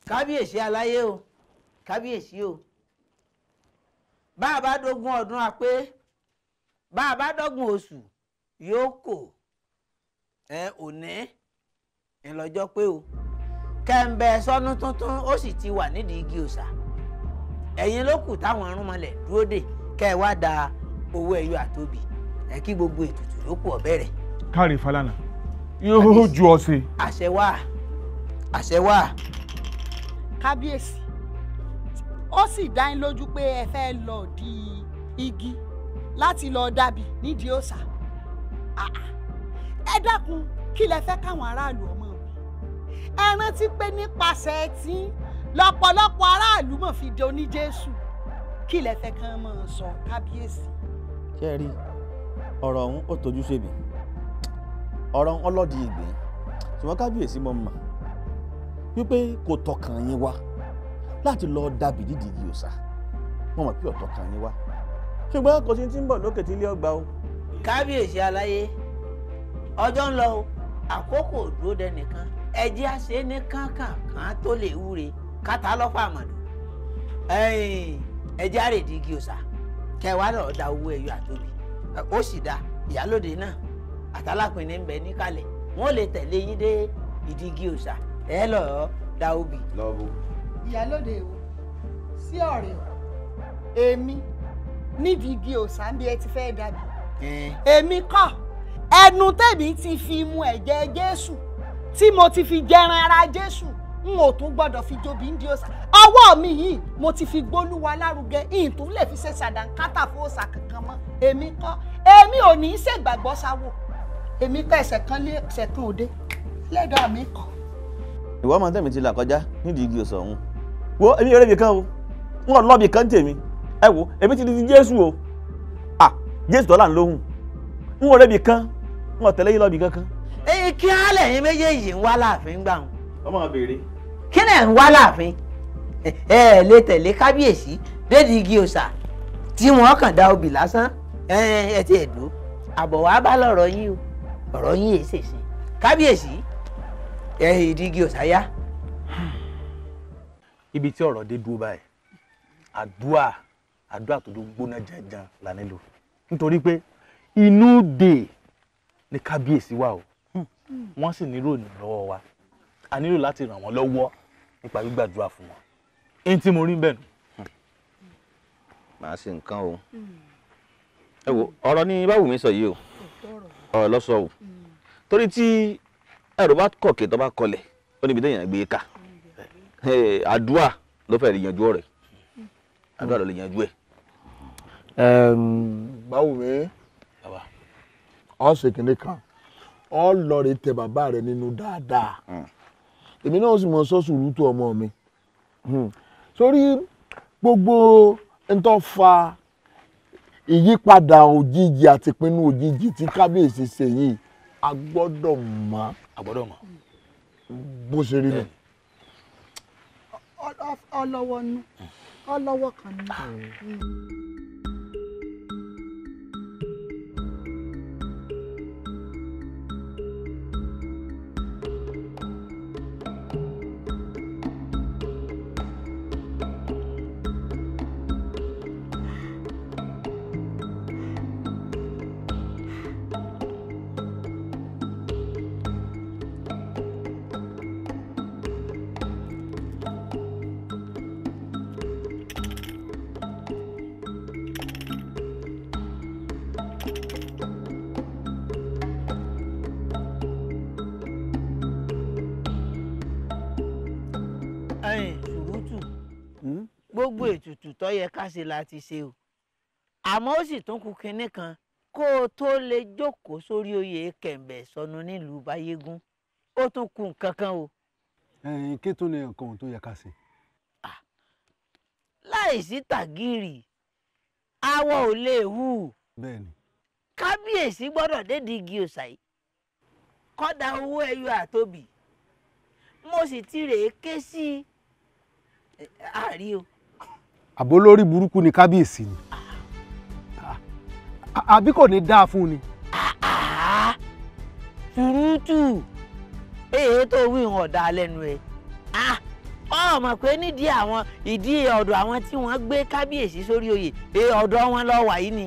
kábíyèsí aláyé o. Kábíyèsí o. Bá a bá dógún ọdún àpé bá a bá dọ́gbọ̀n oṣù yóò kò. Ẹ òní ńlọ́jọ́ pé o. Kẹ̀ǹbẹ̀ sọnù tuntun ó sì ti wà nídìí igi òòṣà. Ẹ̀yin ló kù táwọn arúnmọlẹ̀ dúró dè kẹ́ ẹ wá da owó ẹyọ àtòbí ẹ kí gbogbo ètùtù ló kù ọ̀bẹ rẹ̀ káre Falana yóò ju ọ sí. àṣẹ wà àṣẹ wà. kábíyèsí ó sì dá yín lójú pé ẹ fẹ́ lọ di igi láti lọ dàbí nídìí òòṣà ẹ dákun kí lẹ fẹ́ káwọn aráàlú ọmọ wí ẹ rántí pé nípasẹ̀ tí lọ́pọ̀lọpọ̀ aráàlú mọ̀ fi di oníjésù kí lẹ fẹ́ kàn mọ́ sọ kábíyèsí. rí ọ̀rọ̀ ọ̀hún ó tojú sèmi ọ̀rọ̀ ọ̀hún ọlọ́dì ìgbín. Ṣùgbọ́n kábíyèsí mọ̀ mọ̀ wípé kò tọkàn yín wá láti lọ dàbí dídì igi òòṣà. Mo mọ̀ pé ọ̀tọ̀kàn yín wá. Ṣùgbọ́n kò sí ti ń bọ̀ lókè tí ilé ọgbà o. kábíyèsí aláyé ọjọ́ ń lọ àkókò dúró dẹnìkan ẹjẹ́ àṣẹ ní kánkànkán tó lè wúre. Kátà lọ́fà ẹjẹ́ àrèdí igi òòṣà. Kẹwàá lọ́ọ́ da owó ẹyọ àtòbí ó sì dá ìyálòde náà àtàlápìnrin ń bẹ níkàlẹ̀. Wọ́n lè tẹ̀lé yín dé ìdí igi òòṣà. Ẹ lọ́ọ́ da obì. lọ́bù. ìyálóde o sí ọ̀rẹ́ o. Èmi nídìí igi òòṣà ń bí ẹ ti fẹ́ dàbí. Èmi kọ́ ẹnu tèmi ti fi mu ẹ̀jẹ̀ jésù. Tí mo ti fi jẹran ara jésù n ò tún gbọ́dọ̀ fi jobi ń di òòṣà ọwọ́ mi yìí mo ti fi gbólúwa lárugẹ ìtún lè fi ṣe ṣàdánkátà fún òòṣà kankan mọ́. Èmi kọ́ èmi ò ní í ṣègbàgbọ́ sáwò. Èmi kọ́ ẹsẹ̀ kan lé ẹsẹ̀ kan òde. Lẹ́dàá mi kọ́. ìwọ máa tẹ̀mí ti là kọjá nídìí igi òòṣà ọ̀hún. Wo èmi ò rẹ́bi kan o. Wọn lọ́ọ̀bì kan tèmi. Ẹ wo èmi ti di jésù o. Ah jésù tọ́lá ń lóhùn. N ò rẹ́bi kan n ò tẹ̀lé yín lọ́ọ̀bì kankan. èyí kí á lẹ́yìn méjèèjì ń wá láàfin gbà wọn. ọmọ béèrè. kí ni ẹ̀ ń wá láàfin ẹ ẹ lè tẹ̀lé kábíyèsí dédìí igi òòṣà tí wọ́n kàn dá obì lásán. Ẹ ẹ ti ẹ̀ dúró àbọ̀ wàá bá lọ̀rọ̀ yín o. Ọ̀rọ̀ yín èé ṣèṣe. Kábíyèsí ẹ ìdí igi òòṣà yá. ibi tí ọ̀rọ̀ dé dúró báyìí àdúà àdúà tó dún gbóná janjan là nílò nítorí pé inú dè ní kábíyèsí wa o. Wọ́n sì nílò ìrànlọ́wọ́ wa. A nílò láti ràn wọ́n lọ́wọ́ nípa gbígbàdúrà fún wọn èyí tí mo rí bẹ́ẹ̀ nù. màá ṣe nǹkan o. Ẹ wo ọ̀rọ̀ ní báwo mi sọ yìí o. Ọ̀rọ̀ lọ sọ o. Torí tí ẹrù bá kọ̀kẹ́ tó bá kọlẹ̀ ó níbi téèyàn gbé ká. Àdúà ló fẹ́ lè yanjú ọ̀rẹ́ àdúà ló lè yanjú ẹ̀. báwo mi ọ ṣe kìnìún kan. Ọ lọ rè tẹ bàbá rẹ nínú dáadáa. Èmi náà sì mọ sọ sùúrùtù ọmọ mi sórí gbogbo ntọ́ fa ìyípadà òjijì àti ìpinnu òjijì tí kábíyèsí ṣe yìí a gbọ́dọ̀ mọ̀. A gbọ́dọ̀ mọ̀. Bó ṣe rí nù. ọlọ́wọ́ nú. Ọlọ́wọ́ kan nú. Yẹ ká ṣe la ti ṣe o. Àmọ́ ó sì tún kù kinní kan kó o tó lè jókòó sórí oyè kẹ̀m̀bẹ̀ sọnù nílùú báyégún ó tún kù nǹkan kan o. Kí tó ní nǹkan tó yẹ ká ṣe. láìsí tàgìrì awọ ò lè hù. Bẹ́ẹ̀ni. Kábíyèsí gbọ́dọ̀ dédìí igi òòṣà yìí kọ́dà owó ẹyọ àtòbí. Mo sì ti rèé ké sí àárí o. àbó lórí burúkú ni kábíyèsí ni àbí kò ní dáa fún ni. ṣùrùtù èyí tó wí wọn ọ̀dà lẹ́nu ẹ̀ ọmọ pé nídìí àwọn ìdí ọ̀dọ̀ àwọn tí wọ́n gbé kábíyèsí sórí oyè èyí ọ̀dọ̀ wọn lọ wà yìí ni.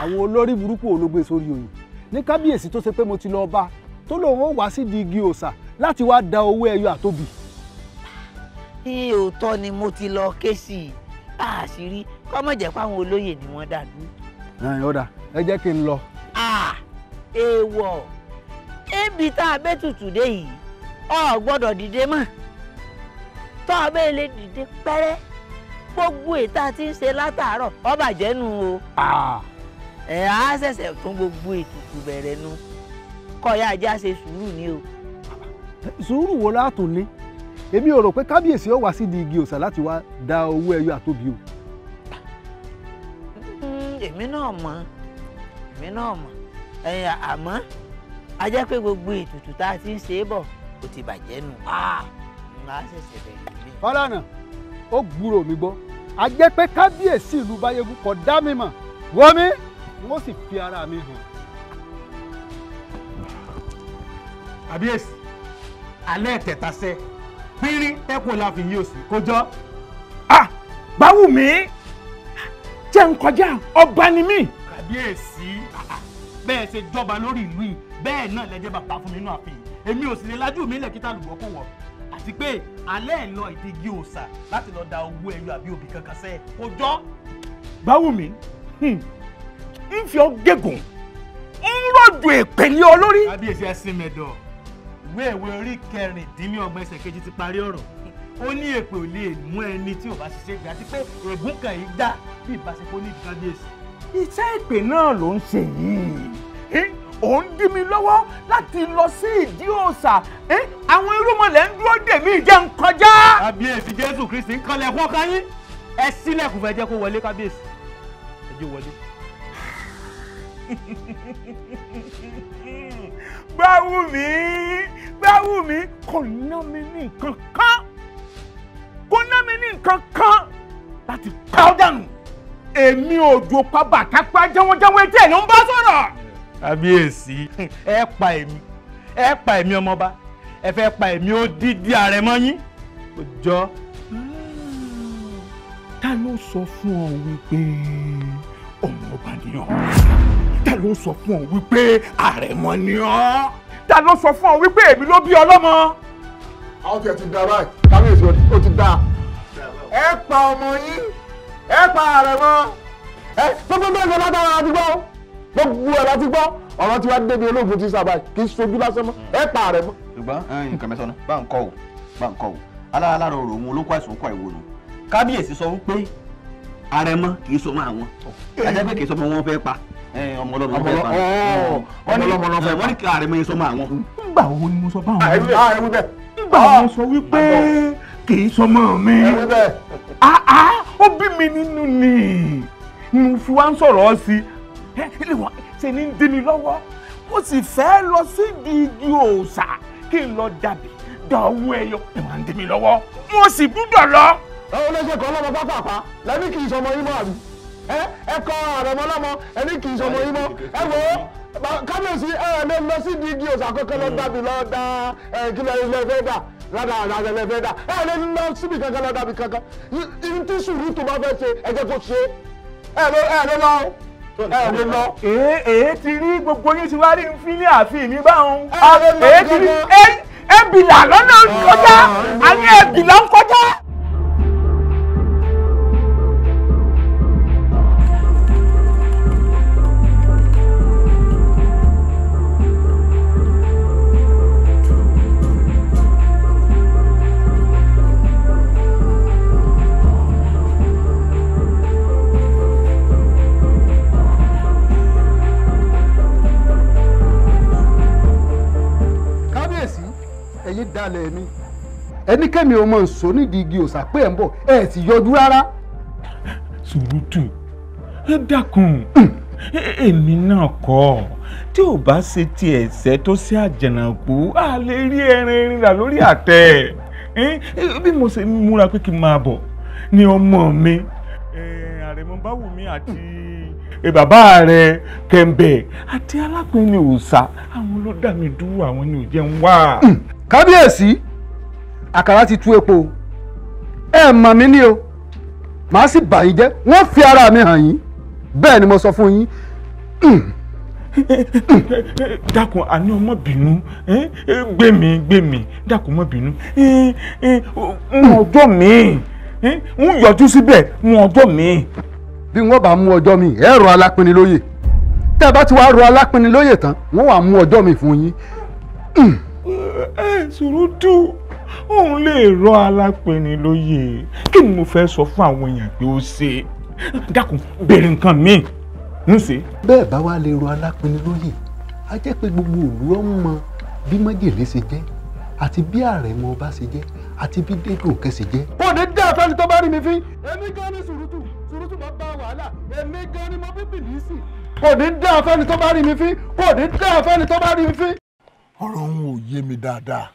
àwọn olórí burúkú ò ló gbé sórí oyè ní kábíyèsí tó ṣe pé mo ti lọ bá tó lòun ó wá sídìí igi òòṣà láti wá da owó ẹyọ àtòbí. Ní òótọ́ ni mo ti lọ ké sí i? Àṣírí kọ́mọ̀ jẹ́ páwọn olóyè ni wọ́n dà dúró. ẹ̀yin ọ̀dà ẹ jẹ́ kí n lọ. èèwọ̀. Ebi tá a bẹ́ tutù dé yìí ọ gbọ́dọ̀ dìde mọ́. Tọ́ ọ bẹ́ẹ̀ lè dìde pẹ́rẹ́. Gbogbo ètò àti ń ṣe látàárọ̀ ọ bàjẹ́ nu o. Ẹ̀ á ṣẹ̀ṣẹ̀ tún gbogbo ètùtù bẹ̀rẹ̀ nu. Kọ́ya ajá ṣe sùúrù ni o. sùúrù wo látùn ní èmi ò rò pé kábíyèsí ó wá sídìí igi òòṣà láti wá da owó ẹyọ àtòbí o. Mm, èmi náà mọ̀ èmi náà mọ̀ àmọ́ a jẹ́ pé gbogbo ètùtù tá a ti ń ṣe é bọ̀ kò ti bàjẹ́ nù. n á ṣẹ̀ṣẹ̀ bẹ̀rẹ̀ mi. fọlànà ó gbúrò mi gbọ́ a jẹ́ pé kábíyèsí ìlú báyégún kò dá mi mọ̀ wọ́n mi n ó sì fi ara mi hàn. kábíyèsí alẹ́ tẹ̀ta sẹ́ pínrín tẹ́kùn la fi yí òsì kó jọ. báwo mi jẹ́ ń kọjá ọba ni mí. kábíyèsí bẹ́ẹ̀ ṣe jọba lórí ìlú yìí bẹ́ẹ̀ náà lẹ́jẹ́ bàbá fún mi nínú ààfin èmi ò sì lè lajú mi lẹ̀ kíta lùgbọ́ kó wọ̀. Àti pé alẹ́ ẹ̀ lọ ìdígi òòṣà láti lọ da owó ẹyọ àbí òbí kankan sẹ́ kó jọ. báwo mi ń fi ọ gégùn. Ń rọ̀jò èpè lé ọ lórí. kábíyèsí ẹsìn mẹ́dọ̀ ìwé ìwé orí kẹrìndínlọ́gbọ̀n ẹsẹ̀ kejì ti parí ọ̀rọ̀ ó ní èpè ò lè mú ẹni tí ò bá ṣiṣẹ́ gbé àti pé ègún kan yìí dá bí ìbáṣepọ̀ ní ìdíkábíyèsí. iṣẹ́ ìpè náà ló ń ṣe yìí ò ń dí mi lọ́wọ́ láti lọ sí ìdí òòṣà àwọn irúmọlẹ̀ ń dúró dè mí jẹ́ ń kọjá. kábíyèsí jésù kristi ń kanlẹ̀ fún ọkàn yín ẹ sílẹ̀kùn fẹ́ jẹ́ kó wọlé kábíyèsí ẹ jẹ́ wọlé. <laughs> Gbáwùmí Gbáwùmí kò ná mi ní nǹkan kan kò ná mi ní nǹkan kan láti pa ọ́ dànù èmi ò jò pa bàtà pa jẹ́wọ́jẹ́wọ́ etí ẹ̀ ló ń bá sọ̀rọ̀. kábíyèsí ẹ pa èmi ẹ pa èmi ọmọba ẹ fẹ́ pa èmi ó dídí àrẹ̀mọ yín kò jọ. ta ló sọ fún ọ wípé ọmọ ọba ọ ta ló sọ fún ọ wípé àrẹ̀mọ ni ọ? Ta ló sọ fún ọ wípé èmi ló bí ọlọ́mọ. àwọn tiẹ̀ ti da báyìí. Kábíyèsí ó ti da ẹ pa ọmọ yín. Ẹ pa àrẹ̀mọ. Ẹ gbogbo bẹ́ẹ̀ lọ látara àti gbọ́. Gbogbo ẹ̀ láti gbọ́. Ọ̀rọ̀ tí wàá débi olóògùn ti sábà kì í sojú lásán mọ́. Ẹ pa àrẹ̀mọ. ṣùgbọ́n nǹkan mẹ́sàn-án bá ń kọ́ ò bá ń kọ́ ò alára òrò òun olókọ́ àìsàn kọ́ ìwò nù kábíyèsí sọ wípé àrẹ̀mọ kì í sọmọ àwọn. Ajá pé kì í sọmọ wọn fẹ́ pa ọmọ ọlọ́mọ fẹ́ pa wọ́n ní wọ́n ní kí àrẹ̀mọ yẹn sọmọ àwọn. nígbà wo ni mo sọ báwọn. àìwí bẹ́ẹ̀. nígbà wo mo sọ wípé kì í sọmọ mi. ó bí mi nínú ni. Mo fi wá ń sọ̀rọ̀ sí. I ṣe ní ń dí mi lọ́wọ́? Mo sì fẹ́ lọ sídìí igi òòṣà kí n lọ dàbí dá owó ẹyọ. Ẹ máa ń dí mi lọ́wọ́. Mo sì gbúdọ̀ lọ. ẹ ò lè ṣe kọ́ lọ́mọ pápápá. Lẹ́ni kì í sọmọ yín mọ́ àbí ẹ ẹ kọ́ àrẹ̀mọ lọ́mọ ẹni kì í sọmọ yín mọ́ ẹ wò ó kábíyèsí ẹ ẹ lè lọ sídìí igi òòṣà kankan lọ dàbí lọ dá ẹ kí lẹ ilé fẹ́ dà? Ládà àdàlẹ̀ lẹ fẹ́ dà. Ẹ lè lọ síbi kankan lọ dàbí kankan. Ní tí sùúrù tó bá fẹ́ ṣe ẹ jẹ́ kó ṣe. Ẹ lè ẹ lè lọ. Ẹ lè lọ. èé èé ti rí gbogbo yín ti wá rí n fi ní ààfin mi báwọn. ẹ lè lọ èé ti rí ẹbìlà lọ́nà kọjá. Àní ẹbìlà ń kọjá. Dalẹ̀ mi. Ẹnikẹ́mi ò mọ̀ nsọ nídìí igi òòṣà pé ẹ̀ ń bọ̀ ẹ̀ sì yọjú rárá. sùrùtù ẹ dákun. Èmi náà kọ́. Tí ò bá ṣe ti ẹ̀sẹ̀ tó ṣe àjànàkú a lè rí ẹran erin rà lórí àtẹ. Bí mo ṣe múra pé kí n máa bọ̀ ni ọmọ mi. Àrẹ̀mọ báwùmí àti bàbá rẹ̀ kẹ̀mbẹ̀ àti alápẹ̀ni òòṣà àwọn ló dá mi dúró àwọn ni ò jẹ́ ń wá. Kábíyèsí àkàrà ti tú epo. Ẹ mọ̀ mí ní o. Màá sì bà yín jẹ́. Wọ́n fi ara mi hàn yín. Bẹ́ẹ̀ ni mo sọ fún yín. dákun àní ọmọ bínú. Gbé mi dákun mọ́ bínú. Ọjọ́ mi. Ń yọjú síbẹ̀ mú ọjọ́ mi. bí wọ́n bá mú ọjọ́ mi ẹ rọ alápinni lóye tẹ́ ẹ bá ti wá rọ alápinni lóye tán wọ́n wá mú ọjọ́ mi fún yín. Ẹ sùrùtù òun lè rọ alápẹ̀ni lóye kí ni mo fẹ́ sọ fún àwọn èèyàn pé ó ṣe dákun béèrè nǹkan míì ń ṣe. bẹ́ẹ̀ bá wá lè rọ alápinni lóye á jẹ́ pé gbogbo òlú ọmọ bí májèlé ṣe jẹ́ àti bí àrẹ̀mọ ọba ṣe jẹ́ àti bí dédòkè ṣe jẹ́. kò ní dé afẹ́ni tó bá rí mi fín. èmi gan ni sùrùtù sùrùtù máa bá wàhálà èmi gan ni mo bí bìlísì. kò ní dé afẹ́ni tó bá rí mi fín kò ní dé afẹ́ni tó bá rí mi fín. Ọ̀rọ̀ òun ò yé mi dáadáa.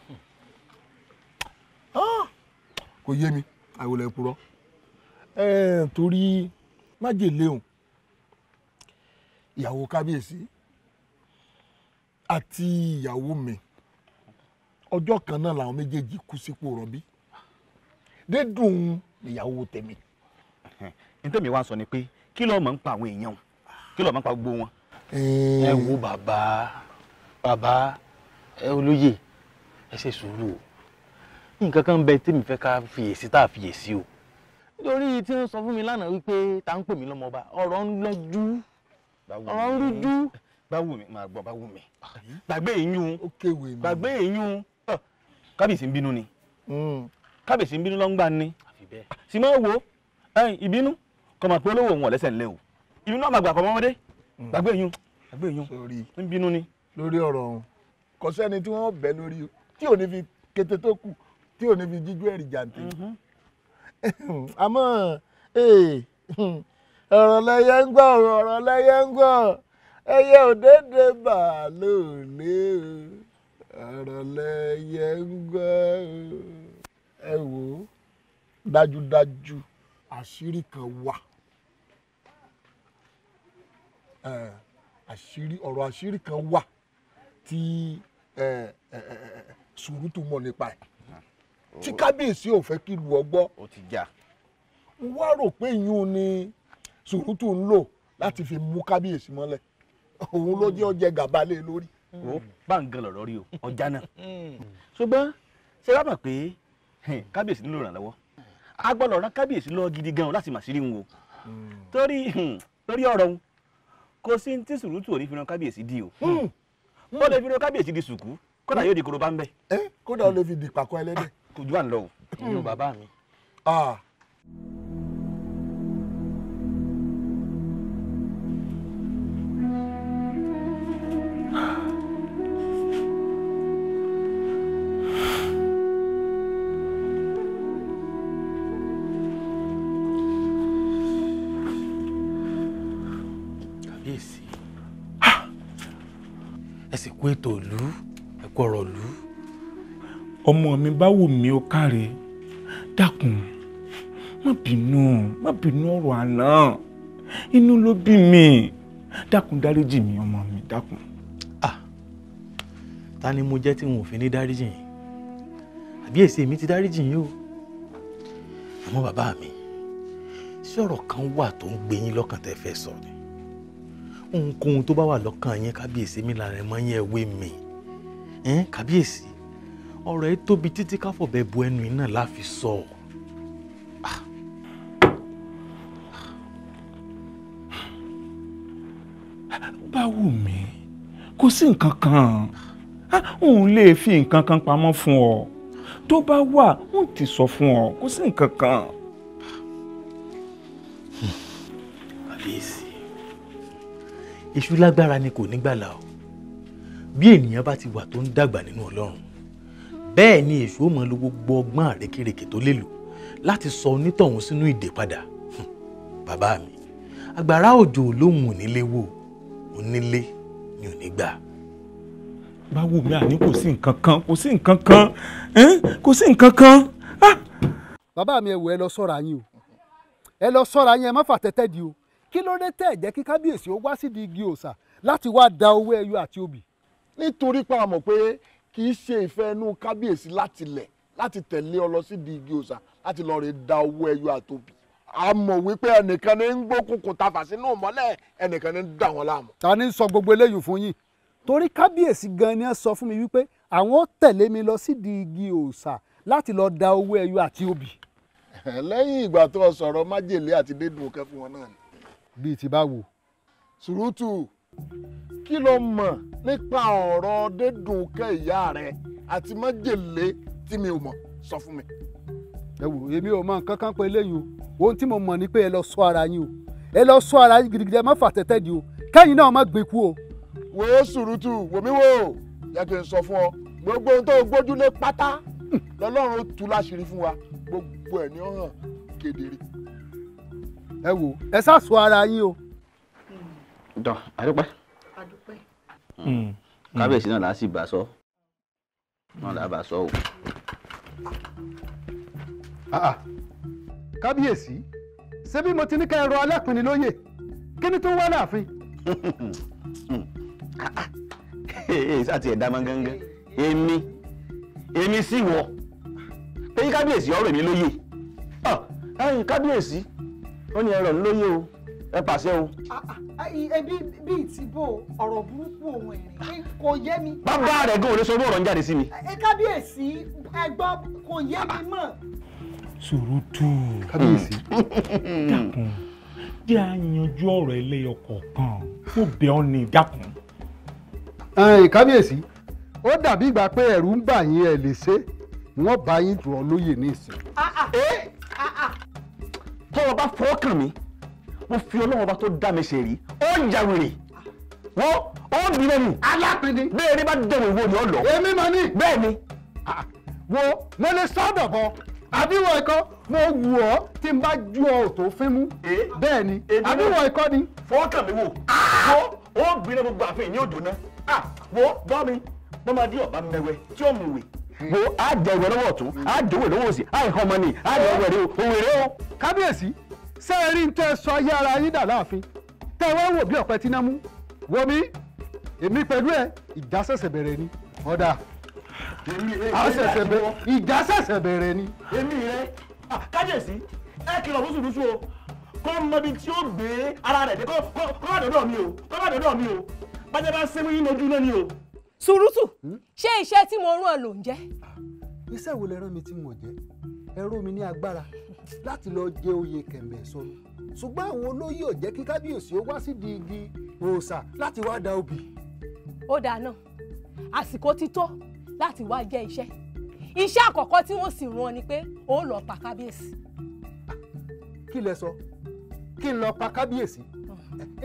Ah, kò yé mi àìwòlẹ̀ purọ́. Eh, torí májèlé òun ìyàwó kábíyèsí àti ìyàwó mi ọjọ́ kan náà làwọn méjèèjì kú sípò rọ̀bí. Dédùn ìyàwó tèmi. nítorí mi wá sọ ni pé kí ló mọ̀ ń pa àwọn èèyàn? Kí ló mọ̀ ń pa gbogbo wọn. ẹ wo bàbá bàbá ẹ olóyè ẹ ṣe sùúrù o. Nǹkan kan bẹ tèmi fẹ́ ká fiyèsí tá a fiyèsí o. Nítorí tí wọ́n sọ fún mi lánàá wípé tá ń pè mí lọ́mọba ọ̀rọ̀ ń lọ́jú ọ̀rọ̀ ń rújú. báwo mi máa gbọ́ báwo mi gbàgbé ìyún gbàgbé ìyún kábíyèsí ń bínú ni. Kábíyèsí ń bínú lọ́ngbà ni. Sì máa wo ìbínú. Kọ́ máa pé olówó òun ọ̀lẹ́sẹ̀ ńlẹ̀ o. Ìbínú àmàgbà kọ́ mọ́mọdé. Gbàgbé ìyún gbàgbé ìyún ń bínú ni. lórí ọ̀rọ̀ ọ̀hún kò sẹ́ni tí wọ́n bẹ̀ lórí o tí ò ní fi kété tó kù tí ò ní fi jíjú ẹ̀rì jàǹtẹ̀. àmọ́ eh, ọ̀rọ̀ lẹ́yẹ ń gbọ́ ọ̀rọ̀ lẹ́yẹ ń gbọ́. Ẹyẹ òdèdè bà lóòlé o ọ̀rọ̀ lẹ́yẹ ń gbọ́ ẹ wò ó dájúdájú àṣírí kan wà. Eh, àṣírí ọ̀rọ̀ àṣírí kan wà tí eh, eh, sùrùtù mọ̀ nípa ẹ̀. Tí kábíyèsí ò fẹ́ kí lu ọgbọ́. ó ti já. n wá rò pé ìyún ni sùrùtù ń lò láti fi mú kábíyèsí mọ́lẹ̀. Òun ló jẹ́ ọjẹ́ gàba lé lórí. wo bá ń gan lọ̀rọ̀ rí o ọjà náà. Ṣùgbọ́n ṣé mọ̀ pé kábíyèsí nílò ìrànlọ́wọ́ a gbọ́dọ̀ rán kábíyèsí lọ gidi gan láti màsírí wọn o. Torí hùn, torí ọ̀rọ̀ wọn kò sí ní tí sùrùtù ò ní fi ran kábíyèsí di o ó lè fi ran kábíyèsí di sùkú kódà yóò di koroba ń bẹ. kódà ó lè fi dìpàkọ́ ẹlẹ́dẹ̀. kò jù à ń lọ o. inú bàbá mi. Sì kú ètò ìlú ẹ kú ọ̀rọ̀ ìlú. ọmọ mi bá wù mí ó káre. Dákun má bínú má bínú ọ̀rọ̀ àná. Inú ló bí mi. Dákun dáríjì mi ọmọ mi dákun. ta ni mo jẹ́ tí wọn ò fi ní dáríjì yín? Àbí èsì mi ti dáríjì yín o? Àmọ́ bàbá mi ṣé ọ̀rọ̀ kan wà tó ń gbé yín lọ́kàn tẹ́ fẹ́ sọ ni ohunkóhun tó bá wà lọ́kàn yín kábíyèsí mi lára ẹ̀ mọ́ yẹn wé mi ẹ̀ẹ́n kábíyèsí ọ̀rọ̀ ẹ tóbi títí káfọ̀bẹ bu ẹnu iná láfi sọ ọ́. bá wù mí kò sí nǹkan kan òun lè fi nǹkan kan pamọ́ fún ọ tó bá wà òun ti sọ fún ọ kò sí nǹkan kan. Èṣù lágbára ni kò nígbàlà o. Bí ènìyàn bá ti wà tó ń dàgbà nínú ọlọ́run bẹ́ẹ̀ ni èṣù ó mọ lo gbogbo ọgbọ́n àrékérekè tó lè lò láti sọ onítọ̀hún sínú ìdè padà. Bàbá mi àgbàrá òjò lóhùn onílé wò onílé ni ò ní gbà. bá wù mí àní kò sí nǹkan kan kò sí nǹkan kan kò sí nǹkan kan. bàbá mi ẹ wò ẹ lọ sọ́ra yín o. Ẹ lọ sọ́ra yín ẹ má fàtẹ́tẹ́ di o kí ló dé tẹ́ jẹ́ kí kábíyèsí ó wá sídìí igi òòṣà láti wá da owó ẹyọ àti obì. nítorí pé a mọ̀ pé kì í ṣe ìfẹ́ inú kábíyèsí láti lẹ̀ láti tẹ̀lé ọ lọ sí di igi òòṣà láti lọ rè da owó ẹyọ àtòbí a mọ̀ wípé ẹnìkan ní ń gbókùnkùn tafà sínú mọ́lẹ̀ ẹnìkan ní ń dà wọ́n láàmú. ta ni sọ gbogbo eléyìí fún yín torí kábíyèsí gan ni ẹ sọ fún mi wípé àwọn ó tẹ̀lé mi lọ sídìí igi òòṣà láti lọ da owó ẹyọ àti obì. lẹ́yìn ìgbà tó o sọ̀rọ̀ májèlé àti dédùn kẹ́ fún wọn náà ni. Bíi ti báwo. sùrùtù kí ló mọ̀ nípa ọ̀rọ̀ dédùn kẹ́ ìyá rẹ àti májèlé tí mi ò mọ̀ sọ fún mi. ẹ wò èmi ò mọ nǹkan kan pé eléyìí o ohun tí mo mọ̀ ni pé ẹ lọ sọ ara yín o ẹ lọ sọ ara yín gidigidi ẹ má fà tẹ́tẹ́ di o kẹ́yìn náà má gbé kú o. wò ó sùrùtù wò mí wò yẹ kí n sọ fún ọ gbogbo ohun tó gbójúlé pátá lọ́lọ́run ó tú láṣìírí fún wa gbogbo ẹ̀ ní ó hàn kedere. Ẹ wò ẹ sá sọ ara yín o. dán àdúpẹ́ kábíyèsí náà láà sì bá sọ. Náà láà bá sọ o. Ah, ah. kábíyèsí ṣé bí mo ti ní ká ẹ rọ alápinni lóyè kí ni tó wá láàfin. <laughs> ee sá tiẹ̀ dá mọ́ gángan. Èmi èmi sì wọ. Pé kábíyèsí ọ̀rọ̀ èmi lóye. Ẹ̀yin kábíyèsí ó ní ẹ̀rọ mi lóye o ẹ pàṣẹ o. ẹbí bíi ti bò ọ̀rọ̀ burúkú òun ẹ̀rín kò yé mi. bàbá rẹ̀ gan ò lè sọ bọ́ọ̀rọ̀ ń jáde sí mi. ẹ kábíyèsí ẹ gbọ́ kò yé mi mọ́. sùrùtù kábíyèsí <laughs> dákun jẹ́ à yanjú ọ̀rọ̀ ẹlẹ́yọ kọ̀ọ̀kan mo bẹ̀ ọ́ ní dákun. kábíyèsí ó dàbí ìgbà pé ẹ̀rù ń bà yín ẹ̀ lè ṣe wọ́n bá yín rọ̀ lóyè ní ìsìn. Tọ́wọ́ bá fọwọ́ kàn mí mo fi ọlọ́wọ́ bá tó dá mi ṣe rí ó ya wèrè wọ́n ó bí lẹ́nu. alápinni. bẹ́ẹ̀ ni bá dẹ̀wò ìwọ ni ọ lọ. èmi máa ní. bẹ́ẹ̀ ni. wo mo lè sọ́dọ̀ bọ̀ àbíwọ̀ ẹ̀kọ́ mo wù ọ́ tí n bá ju ọ tó fín mú. bẹ́ẹ̀ ni àbíwọ̀ ẹ̀kọ́ ni. fọwọ́ kàn mí wò wo ó bí lẹ́nu àfihàn ní òjò náà wo gbọ́ mi bọ́mọdé ọ̀bá mẹ́wẹ́ tí ó mú wè wo á jẹ ìwé lọ́wọ́ ọ̀tún á ìwé lọ́wọ́ òsì á ìhàn ọmọ ni á jẹ ìwé rẹ o kábíyèsí ṣé ẹ rí n tẹ́ sọ ayé ara yín dà láàfin? Tẹ́ wá wò bí ọ̀pẹ tí náà mú. Wo mi èmi pẹ̀lú ẹ ṣẹ̀ṣẹ̀ bẹ̀rẹ̀ ni. Ọ̀dà. Àṣẹ̀ṣẹ̀ bẹ̀rẹ̀ ṣẹ̀ṣẹ̀ bẹ̀rẹ̀ ni. èmi rẹ. Kájèsí ẹ kìlọ̀ fún sùdùsù o. Kọ́ mọbi tí ó gbé ara rẹ̀ dé. Kọ́ má dọ̀dọ̀ mi o kọ́ má dọ̀dọ̀ mi o. Bájẹ́ bá sẹ́mu yín lójú náà ni o. sùrùtù ṣé iṣẹ́ tí mo rán ẹ ló ń jẹ́. iṣẹ́ wo lẹ rán mi tí mo jẹ́? Ẹ ró mi ní agbára láti lọ jẹ oyè kẹ̀mbẹ̀ sọnù ṣùgbọ́n àwọn olóyè ò jẹ́ kí kábíyèsí ó wá sí di igi òòṣà láti wá da obì. ó dáa náà. Àsìkò ti tó láti wá jẹ́ iṣẹ́. Iṣẹ́ àkọ́kọ́ tí wọ́n sì rán ọ ni pé ó lọ pa kábíyèsí. kí lẹ sọ? Kí n lọ pa kábíyèsí?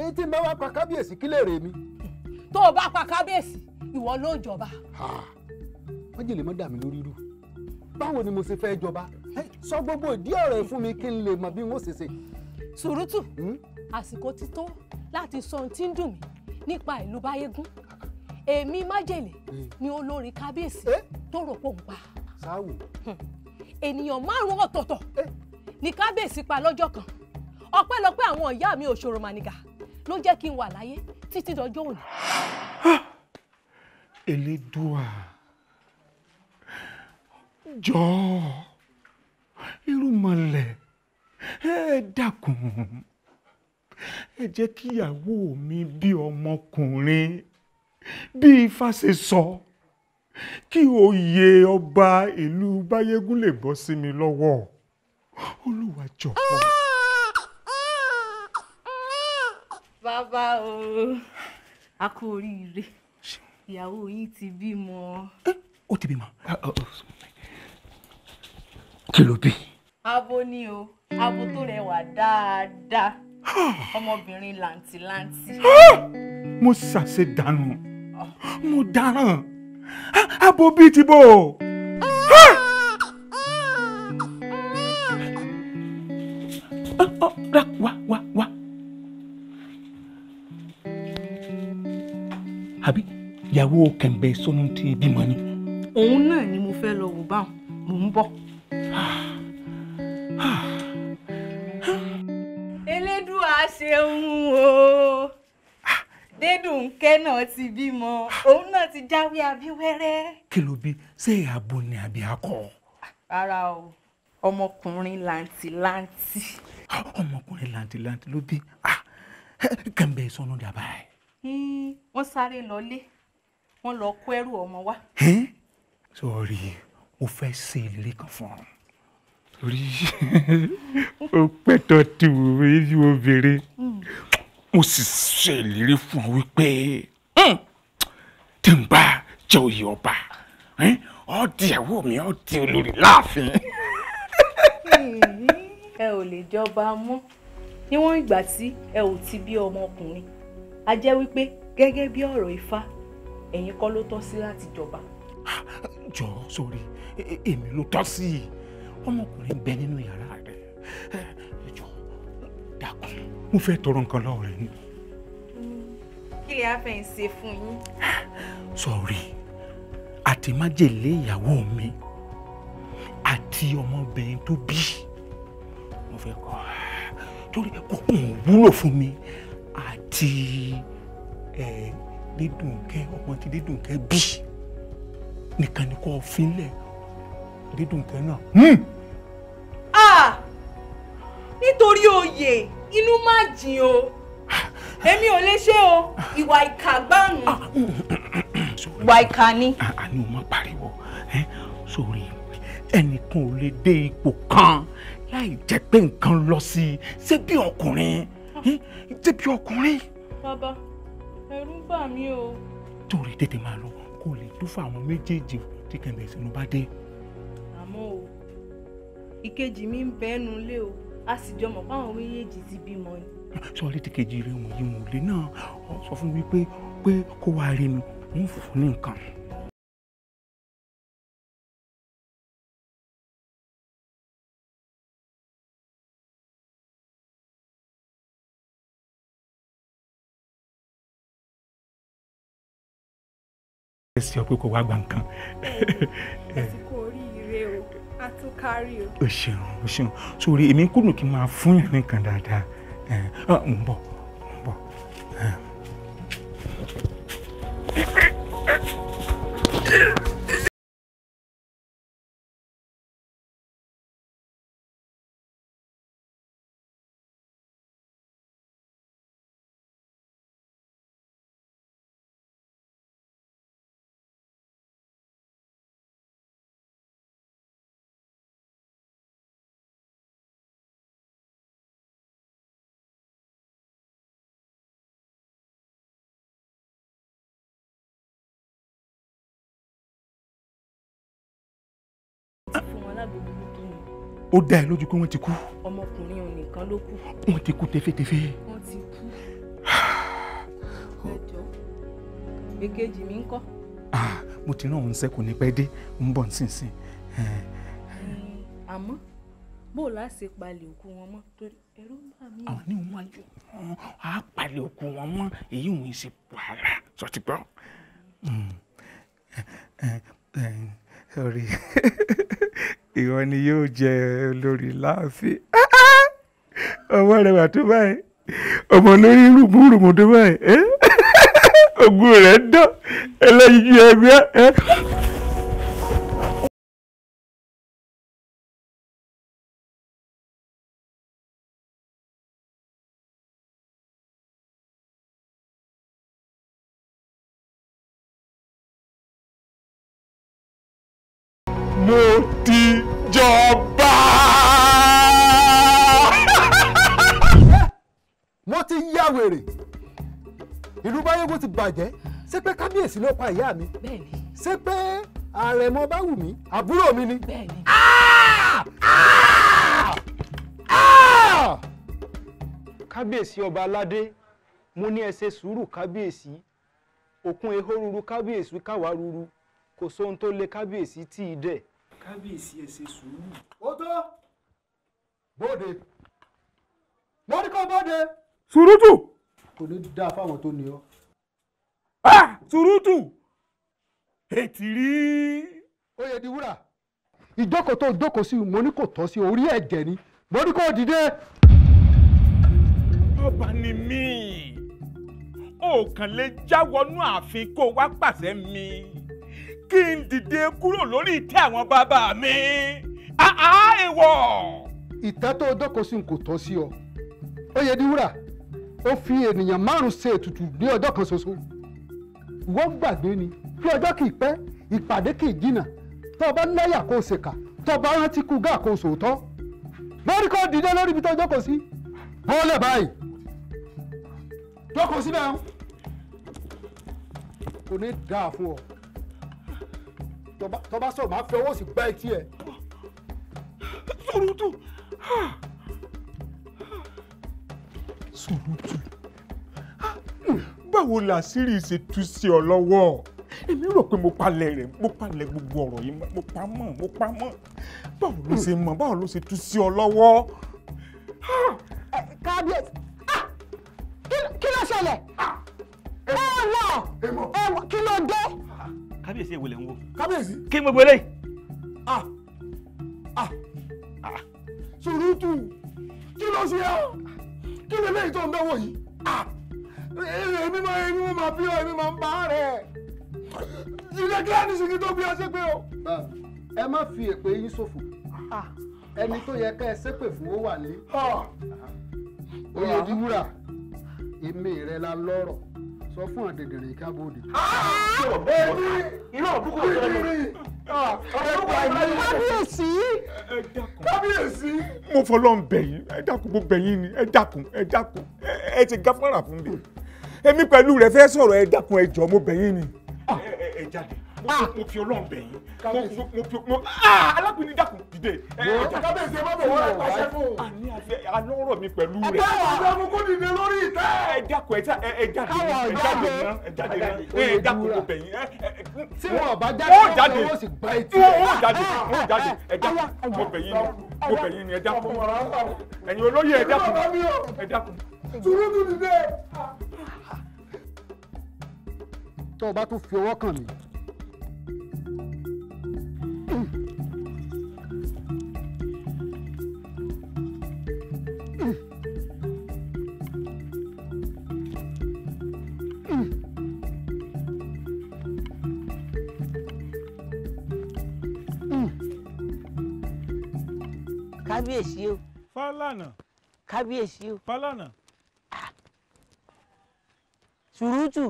Èyí tí n bá wá pa kábíyèsí kí lè rè mí. tó o bá pa kábíyèsí ìwọ ló jọba. jèlè mọ́ dà mí lórí rú. Báwo ni mo ṣe fẹ́ jọba? Sọ gbogbo ìdí ọ̀rọ̀ ẹ̀ fún mi kí n lè mọ bí wọ́n ṣe ṣe. sùrùtù àsìkò ti tó láti sọ ohun tí ń dùn mí nípa ìlú báyégún. Èmi májèlé ni olórí kábíyèsí tó rò pò ń pa. sáwò. ènìyàn márùn-ún ọ̀tọ̀ọ̀tọ̀ ni kábíyèsí pa lọ́jọ́ kan. Ọpẹ́lọpẹ́ àwọn ìyá mi òṣòro mànìkà ló jẹ́ kí n wà láyé títí dọjọ́ òní. Elédùà. Jọ̀ọ́ irúnmọlẹ̀ ẹ dákun. Ẹ jẹ́ kíyàwó mi bí ọmọkùnrin bí ifá ṣe sọ kí oyè ọba ìlú báyégún lè bọ́ sí mi lọ́wọ́. Olúwa jọ̀ọ́. bàbá o a kú oríire ìyàwó yín ti bímọ. ó ti bímọ kí ló bí. abo ni o abo tó rẹwà dáadáa ọmọbìnrin làǹtìlanti. mo ṣàṣedànù mo dáràn abo bíi ti bò. wá wá wá. Ìyàwó kẹ̀mbẹ́ sọnù tí bímọ ni. òun náà ni mo fẹ́ lọ wò báwọn mò ń bọ̀. elédùà ṣeun o dédùnkẹ́ náà ti bímọ òun náà ti jáwé abíwẹ́rẹ́. kí ló bí ṣé abo ni àbí akọ. rárá o ọmọkùnrin làǹtìlanti. ọmọkùnrin làǹtìlàǹtì ló bí Ah, kẹ̀mbẹ́ sọnù dàbà ẹ̀. Hmm, wọ́n sáré lọlé wọ́n lọ kó ẹrù ọmọ wá. sọ̀rí mo fẹ́ ṣe ìlérí kan fún ọ torí ó pẹ́tọ́ tí mo rí mo béèrè mo sì ṣe ìlérí fún ọ wípé hmm, tí n bá jẹ oyè ọba ọ di ìyàwó mi ọ di olórí láàfin. ẹ ò lè jọba mọ́ níwọ̀n ìgbà tí ẹ ò ti bí ọmọkùnrin a jẹ́ wípé gẹ́gẹ́ bí ọ̀rọ̀ ifá ẹ̀yin kọ́ ló tọ́ sí láti jọba. jọ sórí e- e- èmi ló tọ́ sí. I ọmọkùnrin bẹ nínú yàrá rẹ. Jọ dákun. Mo fẹ́ tọrọ nǹkan lọ́wọ́ rẹ ni. Kí lè á fẹ́ ń ṣe fún yín. sọ̀rí àti májèlé ìyàwó mi àti ọmọbìnrin tó bí. Mo fẹ́ kọ́. Torí kò wúlò fún mi àti ẹ dídùnkẹ́ ọmọ tí dídùnkẹ́ bí. Nìkan ni kò fílẹ̀ dídùnkẹ́ náà. Hmm. Ah! nítorí oyè inú má jìn o. Èmi ò lè ṣe o. Ìwà ìkà gbáànù ìwà ìkà ni. àní o má pariwo. Ẹ sórí ẹnìkan ò lè dé ipò kan láì jẹ́ pé nǹkan lọ sí i. Ṣé bí ọkùnrin? Ẹ, ṣé bí ọkùnrin? Bàbá ẹ̀rù ń bà mí o. torí tètè máa lọ kó lè tó fún àwọn méjèèjì tí kẹ̀mbẹ̀ ìsinú bá dé. àmọ́ o ìkejì mi ń bẹ́ẹ̀nu lé o a sì jọ mọ̀ fáwọn méjèèjì ti bímọ ni. sọrí tí kejì rẹ wọ̀nyí wọn lè náà sọ fún mi pé pé kó wá rí mi ń fún ní nǹkan. Ẹ sì ọ pé kó wá gba nǹkan. àsìkò oríire o a tún kárí o. o ṣeun o ṣeun sórí èmi kúndùn kí n máa fún yàn nìkan dáadáa ń bọ̀ ń bọ̀. ẹ. Ó dá ẹ lójú pé wọ́n ti kú ọmọkùnrin òun nìkan ló kù wọ́n ti kú tẹfẹ́tẹfẹ́. wọ́n ti kú. ẹjọ́ èkejì mi ń kọ́ mo ti rán òun sẹ́kù ní pẹ́ dé ń bọ̀ nísinsìnyí. ẹ. àmọ́ bó o láṣẹ palẹ̀ òkú wọn mọ́ torí ẹ̀rù ń bà mí. àwọn ní wọn ayọ wọn á palẹ̀ òkú wọn mọ́ èyí wọn ṣe wàhálà sọ ti gbọ́. Mm. Ẹ, sorry <laughs> ìwọ ni yóò jẹ olórí láàfin. <laughs> Ọmọ rẹ wà tó báyìí. Ọmọ lórí rùmùrùmù tó báyìí <laughs> ogun rẹ dán. Ẹlẹ́yinjú ẹgbẹ́ báyégún ti bàjẹ́ ṣé pé kábíyèsí ló pa ìyá mi ṣé pé àrẹ̀mọ bá wù mí àbúrò mi ni. kábíyèsí ọba aládé mo ní ẹ ṣe sùúrù kábíyèsí òkun ehó ruru kábíyèsí káwa ruru kò sóhun tó lé kábíyèsí tí ì dẹ̀. kábíyèsí ẹ ṣe sùúrù. ó tó bóde mo ní kó bóde. Surutu. kò ní dáa fáwọn tó ní ọ. Ah, Surutu. Ètì rí. oyè di wúrà. ìjókòó tó jókòó sí mo ní kò tọ́ sí orí ẹ̀jẹ̀ ni mo ní kó dìde. ọba ni mí o kàn lè já wọnú ààfin kó wá pàṣẹ mi kí n dìde kúrò lórí ìtẹ́ àwọn bàbá mi àá èèwọ̀ ìtẹ́ tó dọ́kọ̀ sí kò tọ́ sí ọ Oyèdíwúrà ó fi ènìyàn márùn ṣe ètùtù ní ọjọ́ kan ṣoṣo wọ́n gbàgbé ni. Bí ọjọ́ kì í pẹ́ ìpàdé kì í jìnnà. Tó o bá láyà kó o ṣèkà tó o bá rántí kú gáà kó o sòótọ́. Lórí kó o dìde lórí ibi tó o jókòó sí. Bọ́ọ̀lẹ̀ báyìí. Jókòó síbẹ̀ ń kò ní dáa fún ọ. Tó bá- sọ̀rọ̀ máa fi ọwọ́ sí gbá etí ẹ̀. Sùrùtù Sùrùtù báwo làṣírí ṣe tú sí ọ lọ́wọ́ èmi rò pé mo palẹ̀ rẹ̀ mo palẹ̀ gbogbo ọ̀rọ̀ yìí mo pa mọ́ mo pa mọ́ báwo ló ṣe mọ̀ báwo ló ṣe tú sí ọ lọ́wọ́. kábíyèsí Ah! Kí- ló ṣẹlẹ̀ ẹ̀wọ̀ ẹ̀wọ̀ kí ló dé. kábíyèsí èwo lẹ̀ ń wo. kábíyèsí. kí gbogbo eléyìí. Sùrùtù kí ló ṣe ọ́ kí lè léyìí tó ń dánwò yìí Ah! Èmi máa èmi máa máa bí ọ èmi máa ń bá rẹ̀. Ìdílé kíláàdì sí kí tó bí ọ ṣe pé o. ẹ má fi èpè yín ṣòfò. Ẹni tó yẹ ká ẹ ṣépè fún ó wà ní. Oyèdíwúrà èmi rẹ la lọ́rọ̀. Sọ fún àdèdèrè kábòdì. irọ́ òkúkú ọ̀rẹ́ mi. kábíyèsí. kábíyèsí. mo fọlọ́n bẹ̀ yín. Ẹ dákun mo bẹ̀ yín ni. Ẹ dákun ẹ dákun. Ẹ ti gáfárà fún mi èmi pẹ̀lú rẹ̀ fẹ́ sọ̀rọ̀ ẹ dákun ẹ jọ̀ọ́ mo bẹ̀ yín ni. ẹ ẹ jáde mo fi ọlọ́run bẹ̀ yín mo mo mo fi mo aa alábìíní dákun dìde. kábíyèsí má bọ̀ wọ́n pàṣẹ fún àní àfẹ alọ́rọ̀ mi pẹ̀lú rẹ̀. ẹgbẹ́ àwọn mu kó dìde lórí ìtẹ́. ẹ dákun ẹ já- ẹ ẹ jáde ẹ jáde ẹ jáde ẹ dákun mo bẹ̀ yín. tí wọn bá jáde wọ́n wọn jáde fọwọ́ sí gbá etí wọ́n ẹ̀. wọ́n jáde wọ́n jáde ẹ dákun mo bẹ̀ yín ni mo bẹ̀ yín ni ẹ dákun ẹ̀yin olóyè ẹ dákun ẹ dákun. Sùrùtù dìde. Tó o bá tún fi ọwọ́ kàn mí. kábíyèsí o. Fálànà. Kábíyèsí o. Fálànà. Sùrùtù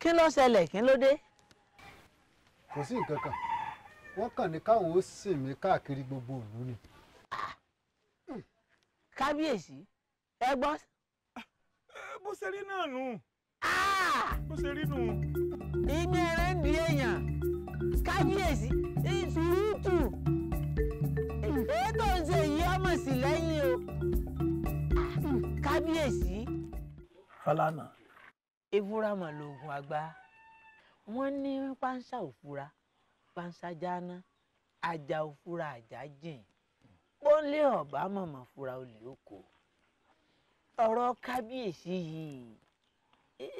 kí ló ṣẹlẹ̀ kí ló dé. kò sí nǹkan kan wọ́n kàn ní káwọn ó sìn mí káàkiri gbogbo ìlú ni. kábíyèsí ẹ gbọ́. bó ṣe rí náà nù. bó ṣe rí nù. inú ẹran ń di èèyàn kábíyèsí èyí tó ń ṣe yìí ọmọ sí lẹ́yìn o kábíyèsí. Fálànà. Ewúrà mà lóògùn àgbà. Wọ́n ní pánsá òfura pánsá jáná ajá òfura àjá jìn. Pọ́nlé ọ̀bá mọ̀mọ́ fura olè oko. Ọ̀rọ̀ kábíyèsí yìí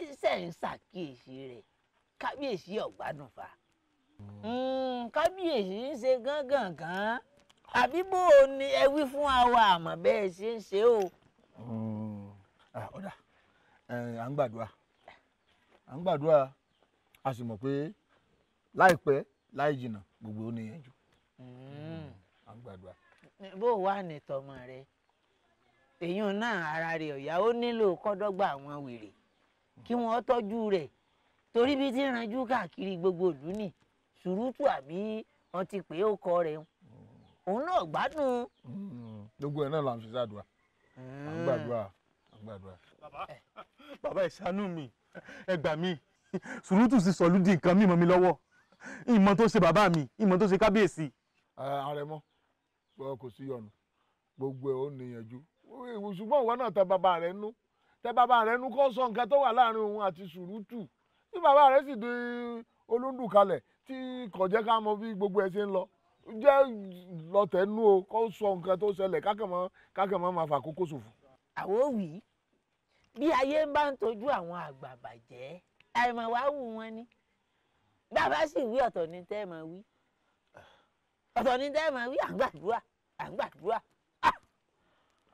iṣẹ́ ń ṣàkíyèsí rẹ̀. Kábíyèsí ọ̀gbádùn fa. Kábíyèsí ń ṣe gángangan. Àbí bó o ní ẹ wí fún àwa àmọ́ bẹ́ẹ̀ ṣe ń ṣe o. ọ̀dà à ń gbàdúrà à ń gbàdúrà a sì mọ̀ pé láìpẹ́ láì jìnnà gbogbo ó níyànjú à ń gbàdúrà. bó o wà ní tọmọ rẹ èèyàn náà ara rẹ̀ ọ̀yá ó nílò kọ́dọ́gba àwọn wèrè kí wọ́n tọ́jú rẹ̀. Torí bí ń ranjú káàkiri gbogbo ìlú nì Sùrùtù àbí wọ́n ti pè é ó kọ rẹ̀. Òun náà gbádùn. gbogbo ẹ̀ náà là ń fi ṣàdúrà. À ń gbàdúrà à ń gbàdúrà. bàbá ẹ ṣàánú mi ẹ gbà mí. Sùrùtù sì sọlú di nǹkan mímọ́ mi lọ́wọ́. Ìmọ̀ tó ṣe bàbá mi ìmọ̀ tó ṣe kábíyèsí. àrẹ̀mọ kò sí yọnu. Gbogbo ẹ̀ ó níyànjú ṣùgbọ́n ìwọ náà tẹ bàbá rẹ nú. Tẹ bàbá rẹ nú kó sọ nǹkan tó wà láàárín òun àti Sùrùtù tí bàbá rẹ sì di olóńdù kalẹ̀ tí kò jẹ́ ká mọ bí gbogbo ẹ̀ ṣe ń lọ. Jẹ́ lọ́tẹ̀ẹ́nú o kó sọ nǹkan tó ṣẹlẹ̀ kákàmọ́ kákàmọ́ máa fà kókó ṣòfò. wì í bí ayé ń bá ń tọ́jú àwọn àgbà bàjẹ́ àìmọ̀ wá wù wọ́n ni bàbá sì wí ọ̀tọ̀ ní tẹ́ ẹ máa wí ọ̀tọ̀ ní tẹ́ ẹ máa wí à ń gbàdúrà à ń gbàdúrà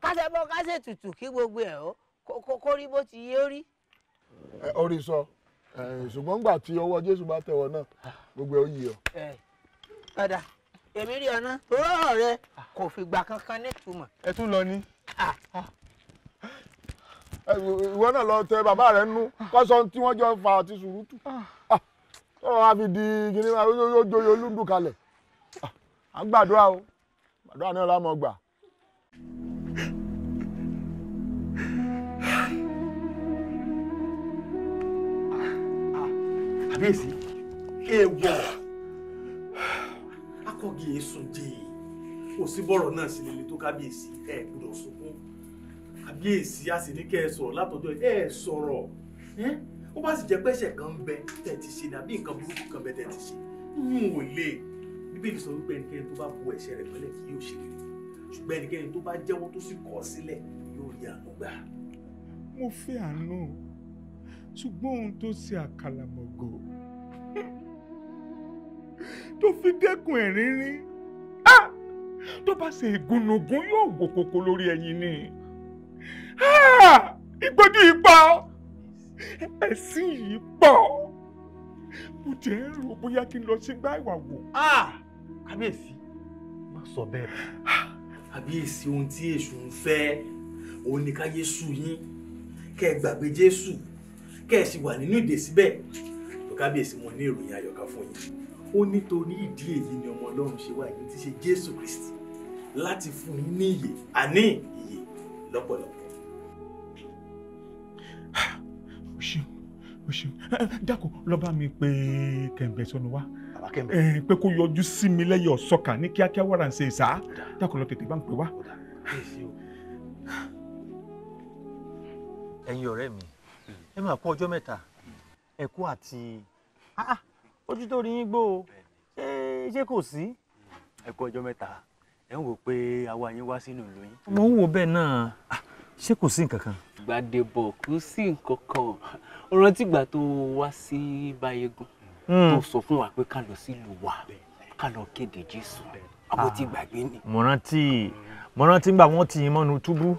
kásẹ̀ bọ́ kásẹ̀ tutù kí gbogbo ẹ̀ ó kó rí bó ti yé rí. orí sọ ṣùgbọ́n gbà tí ọwọ́ Jésù bá tẹ̀wọ̀ náà gbogbo ẹ̀ ó yí ọ. ọ̀dà èmi rí ọ̀nà tó rọrọ̀ rẹ kò fìgbà kankan nítumọ̀. ẹ tún lọ ní. Ìwọ náà lọ tẹ bàbá rẹ nú kọsọ tí wọn jọ fà àti sùúrùtù tọrọ wa fi di wa yóò joyè olúndù kalẹ̀. À ń gbàdúrà o. Gbàdúrà náà la mọ gbà. kábíyèsí èèwọ̀. Akọ́gi èsùn jẹ́. Kò sí bọ́rọ̀ náà sí lele tó kábíyèsí. Ẹ gbọ́dọ̀ sunkún kábíyèsí a sì ní kẹ́ ẹ sọ̀rọ̀ látọjọ́ ẹ sọ̀rọ̀. Ó bá sì jẹ́ pẹ́sẹ̀ kan ń bẹ tẹ̀ ti ṣe dàbí nǹkan burúkú kan bẹ tẹ̀ ti ṣe yín ò lè. Bíbélì sọ wípé ẹnikẹ́ni tó bá bu ẹ̀ṣẹ̀ rẹ̀ pẹ́lẹ̀ kì yóò ṣe rere ṣùgbọ́n ẹnikẹ́ni tó bá jẹ́wọ́ tó sì kọ̀ sílẹ̀ yóò rí àánú gbà. mo fẹ́ àánú ṣùgbọ́n ohun tó ṣe àkàlàmọ̀gò <laughs> tó fi dẹ́kun ẹ̀rín rín tó bá ṣe ìgúnnugún yóò wò kókó lórí ẹyin ni ìgbójú yìí pọ̀. Ẹ̀sìn yìí pọ̀. Mo jẹ́ ń rò bóyá kí n lọ sí gbá ìwà wò. kábíyèsí má sọ bẹ́ẹ̀. Kábíyèsí ohun tí èṣù ń fẹ́ òun ni ká yéṣù yín. Kẹ́ ẹ gbàgbé jésù kẹ́ ẹ sì wà nínú ìdè síbẹ̀. Kábíyèsí mo ní ìròyìn ayọ̀ kan fún yín. Ó nítorí ìdí èyí ni ọmọ ọlọ́run ṣe wá èyí tí ṣe jésù kristi. Láti fún yín ní ìyè àní ìyè lọ́pọ̀lọpọ̀. O ṣeun. Dákun lọ bá mi pé kẹ̀ǹbẹ̀ sọnù wá. Pé kó yọjú sí mi lẹ́yìn ọ̀sọ́kà ní kíákíá wàrà ń ṣe ìsá dákun lọ tètè bá ń pè wá. ẹ̀yin ọ̀rẹ́ mi ẹ máa kú ọjọ́ mẹ́ta. Ẹ kú àti ojú tó rí yín gbó o. Ṣé kò sí. ẹ kú ọjọ́ mẹ́ta. Ẹ ń wò pé àwa yín wá sínú ìlú yín. mo ń wò bẹ́ẹ̀ náà. Ṣé kò sí nǹkan kan. Gbàdébọ̀ kò sí nǹkan kan. Ó rántí ìgbà tó wá sí Báyégún tó sọ fún wa pé ká lọ sílùú wa ká lọ kéde Jésù. Àbó ti gbàgbé ni. mo rántí mo rántí gbà wọ́n ti yín mọ́nu túbú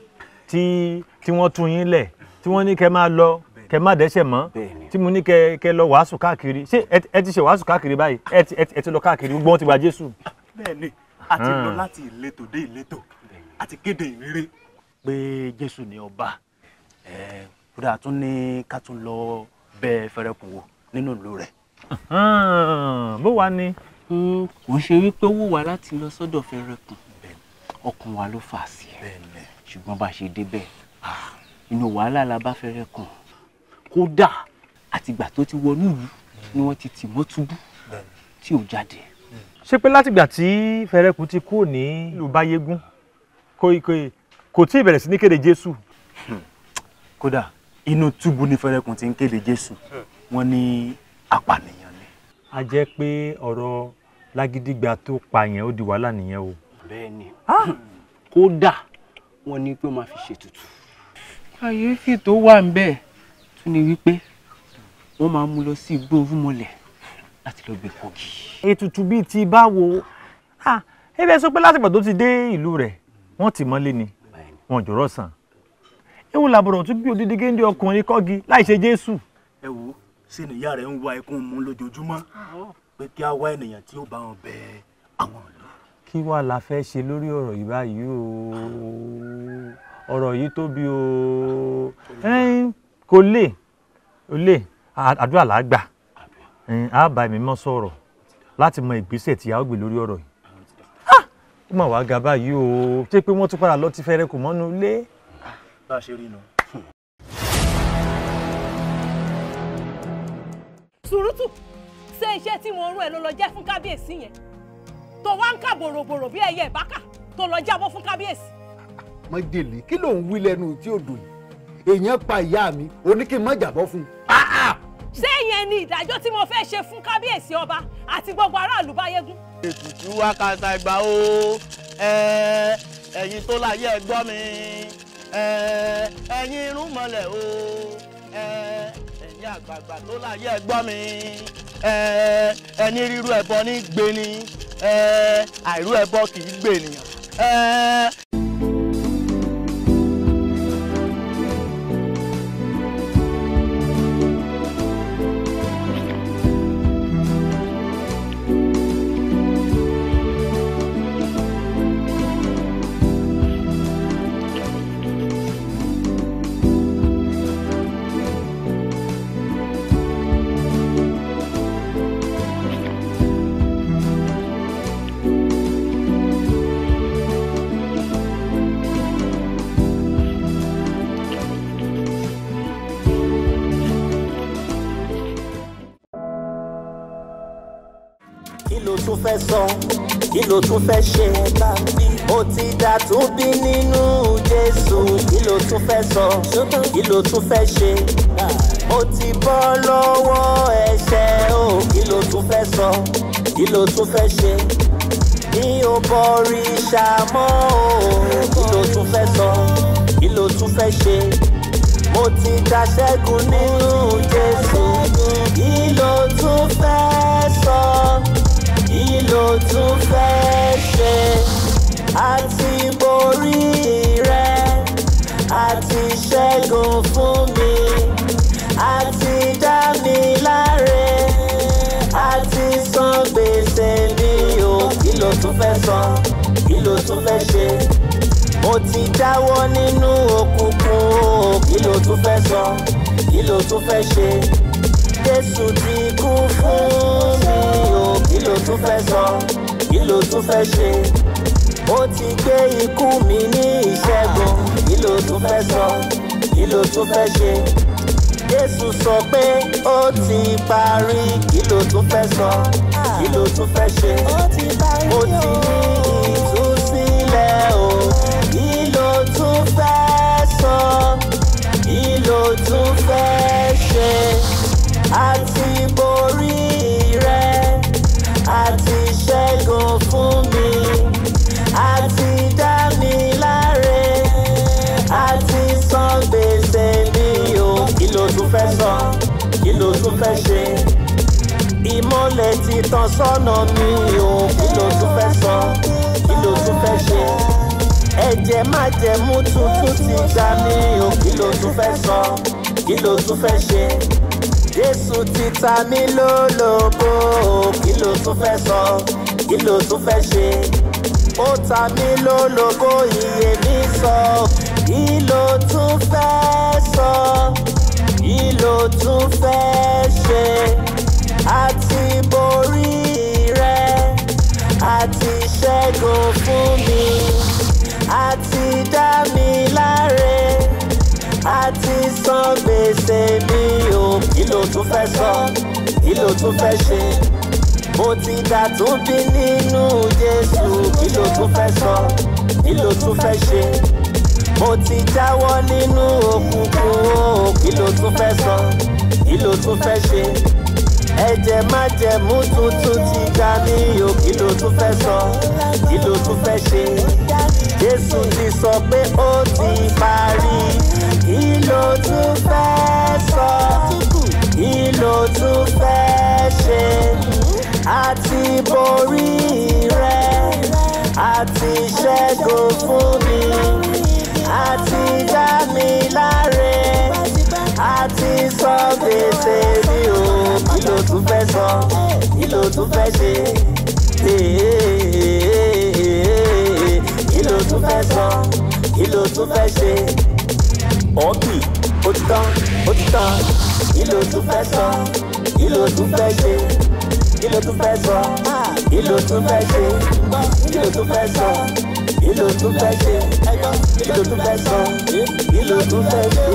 tí tí wọ́n tún yín lẹ̀ tí wọ́n ní kẹ́ máa lọ kẹ́ má dẹ́ṣẹ̀ mọ́ tí mo ní kẹ́ kẹ́ lọ wàásù káàkiri. Ṣé ẹ ti ṣe wàásù káàkiri báyìí? Ẹ ti lọ káàkiri gbogbo wọn ti gba Jésù. bẹ́ẹ̀ni a ti lọ láti ìletò dé ìletò a ti kéde ìrírí pé Jésù ni ọba kódà tún ní ká tún lọ bẹ fẹrẹkùn wò nínú ìlú rẹ̀. bó wàá ní. kò ń ṣe wípé ó wù wá láti lọ sọ́dọ̀ fẹrẹkùn ọkàn wa ló fà sí ẹ ṣùgbọ́n bá a ṣe débẹ̀ inú wàhálà la bá fẹrẹkùn kódà àtìgbà tó ti wọnú ìlú ni wọ́n ti tì mọ́ túbú tí ò jáde. ṣé pé látìgbà tí fẹrẹkùn ti kúrò ní ìlú Báyégún kò tí ì bẹ̀rẹ̀ sí ní kéde Jésù. Kódà inú túbú ní fẹrẹkùn ti ń kéde Jésù. Wọ́n ní apànìyàn ni. a jẹ́ pé ọ̀rọ̀ lágídígba tó pa yẹn ó di wàhálà nìyẹn o. bẹ́ẹ̀ni. Kódà wọ́n ní pé ó máa fi ṣètùtù. kàyéfì tó wà ń bẹ́ẹ̀ tún ni wípé wọ́n máa mú lọ sí igbó orúmọlẹ̀ láti lọ gbé pọ́gì. ètùtù bíi ti báwo? Ebe sọ pé látìgbà tó ti dé ìlú rẹ̀ wọ́n ti mọ́lé ni. Wọ́n jọ̀rọ̀ sàn ewu làbọ̀rọ̀ tún bí odidi géńdé ọkùnrin kọ́gi láì ṣe Jésù. ẹ wo ṣé nìyá rẹ ń wá ẹkún mú lójoojúmọ́? Pé kí á wá ènìyàn tí ó bá wọn bẹ àwọn ìlú. kí wàá la fẹ́ ṣe lórí ọ̀rọ̀ yìí báyìí o? Ọ̀rọ̀ yìí tóbi o. Kò lè kò lè àdúrà là á gbà. Á bá ẹ̀mí mọ́ sọ̀rọ̀ láti mọ ìgbésẹ̀ tí a ó gbé lórí ọ̀rọ̀ yìí. Ó mà wá ga báyìí o. Ṣé pé wọ́n tún padà lọ ti fẹ́rẹ́ kù mọ́nú ilé. Bá a ṣe rí nu. sùrùtù ṣé iṣẹ́ tí mo rún ẹ ló lọ jẹ́ fún kábíyèsí yẹn tó wá ń kà bòròbòrò bí ẹyẹ ìbákà tó lọ jábọ́ fún kábíyèsí. májèlé kí ló ń wí lẹ́nu tí ò dùn èèyàn pa ìyá mi ó ní kí n má jàbọ́ fún un. ṣé ìyẹn ni ìdájọ́ tí mo fẹ́ ṣe fún kábíyèsí ọba àti gbogbo aráàlú báyégún. ètùtù wákàtà ìgbà o ẹ̀yin tó láyé ẹ gbọ́ mi ẹ̀yin irúnmọlẹ̀ o. Ẹ̀yin àgbààgbà tó láyé ẹ gbọ́ mi. Ẹni rírú ẹbọ ní gbé ni. Àìrú ẹbọ kì í gbé tún fẹ́ sọ kí ló tún fẹ́ ṣe? Ó ti dà tún bí nínú jésù. Kí ló tún fẹ́ sọ? Kí ló tún fẹ́ ṣe? Ó ti bọ́ lọ́wọ́ ẹ̀ṣẹ̀ o. Kí ló tún fẹ́ sọ? Kí ló tún fẹ́ ṣe? Ní o bọ̀rì ṣàmọ́ o. Kí ló tún fẹ́ sọ? Kí ló tún fẹ́ ṣe? Mo ti dá ṣẹ́gun nínú jésù. Kí ló tún fẹ́ sọ ló tún fẹ́ ṣe. Àti borí rẹ àti ṣẹ́gun fún mi àti dá mi láre àti san gbèsè mi o. Kí ló tún fẹ́ sọ? Kí ló tún fẹ́ ṣe? Mo ti jáwọ́ nínú òkùnkùn o. Kí ló tún fẹ́ sọ? Kí ló tún fẹ́ ṣe? Jésù ti kú fún tún fẹ́ sọ kí ló tún fẹ́ ṣe? Ó ti gbé ikú mi ní ìṣẹ́gun kí ló tún fẹ́ sọ kí ló tún fẹ́ ṣe? Jésù sọ pé ó ti parí kí ló tún fẹ́ sọ kí ló tún fẹ́ ṣe? Ó ti ní ìtúsílẹ̀ o kí ló tún fẹ́ sọ kí ló tún fẹ́ ṣe? Àti borí àti ṣẹ́gun fún mi àti dá mi láre àti san gbèsè mi o. Kí ló tún fẹ́ sọ? Kí ló tún fẹ́ ṣe? Ìmọ̀lẹ̀ ti tàn sọ́nà mi o. Kí ló tún fẹ́ sọ? Kí ló tún fẹ́ ṣe? Ẹ̀jẹ̀ májẹ̀mú tuntun ti gbà mí o. Kí ló tún fẹ́ sọ? Kí ló tún fẹ́ ṣe jésù ti ta mí lólobó. Kí ló tún fẹ́ sọ? Kí ló tún fẹ́ ṣe? Ó ta mí lólobó iye mi sọ. Kí ló tún fẹ́ sọ? Kí ló tún fẹ́ ṣe? Àti borí rẹ àti ṣẹ́gun fún mi àti dá mi láre àti san gbèsè mi o. Kí ló tún fẹ́ sọ kí ló tún fẹ́ ṣe. Mo ti dà tún bí nínú jésù. Kí ló tún fẹ́ sọ kí ló tún fẹ́ ṣe. Mo ti jáwọ́ nínú òkùnkùn o. Kí tún fẹ́ sọ kí tún fẹ́ ṣe. Ẹ̀jẹ̀ májẹ̀mú tuntun ti gbà mí o. Kí tún fẹ́ sọ kí tún fẹ́ ṣe jésù ti sọ pé ó ti parí. Kí ló tún fẹ́ sọ. Kí ló tún fẹ́ ṣe. Àti borí rẹ. Àti ṣẹ́gun fún mi. Àti dá mi láre. Àti sọ gbèsè mi o. Kí ló tún fẹ́ sọ. Kí ló tún fẹ́ ṣe ló tún fẹ́ sọ kí ló tún fẹ́ ṣe ọ̀ọ́kì ó ti tán ó ti tán kí ló tún fẹ́ sọ kí ló tún fẹ́ ṣe kí ló tún fẹ́ sọ kí ló tún fẹ́ ṣe kí ló tún fẹ́ sọ kí ló tún fẹ́ ṣe kí ló tún fẹ́ sọ kí ló tún fẹ́ ṣe.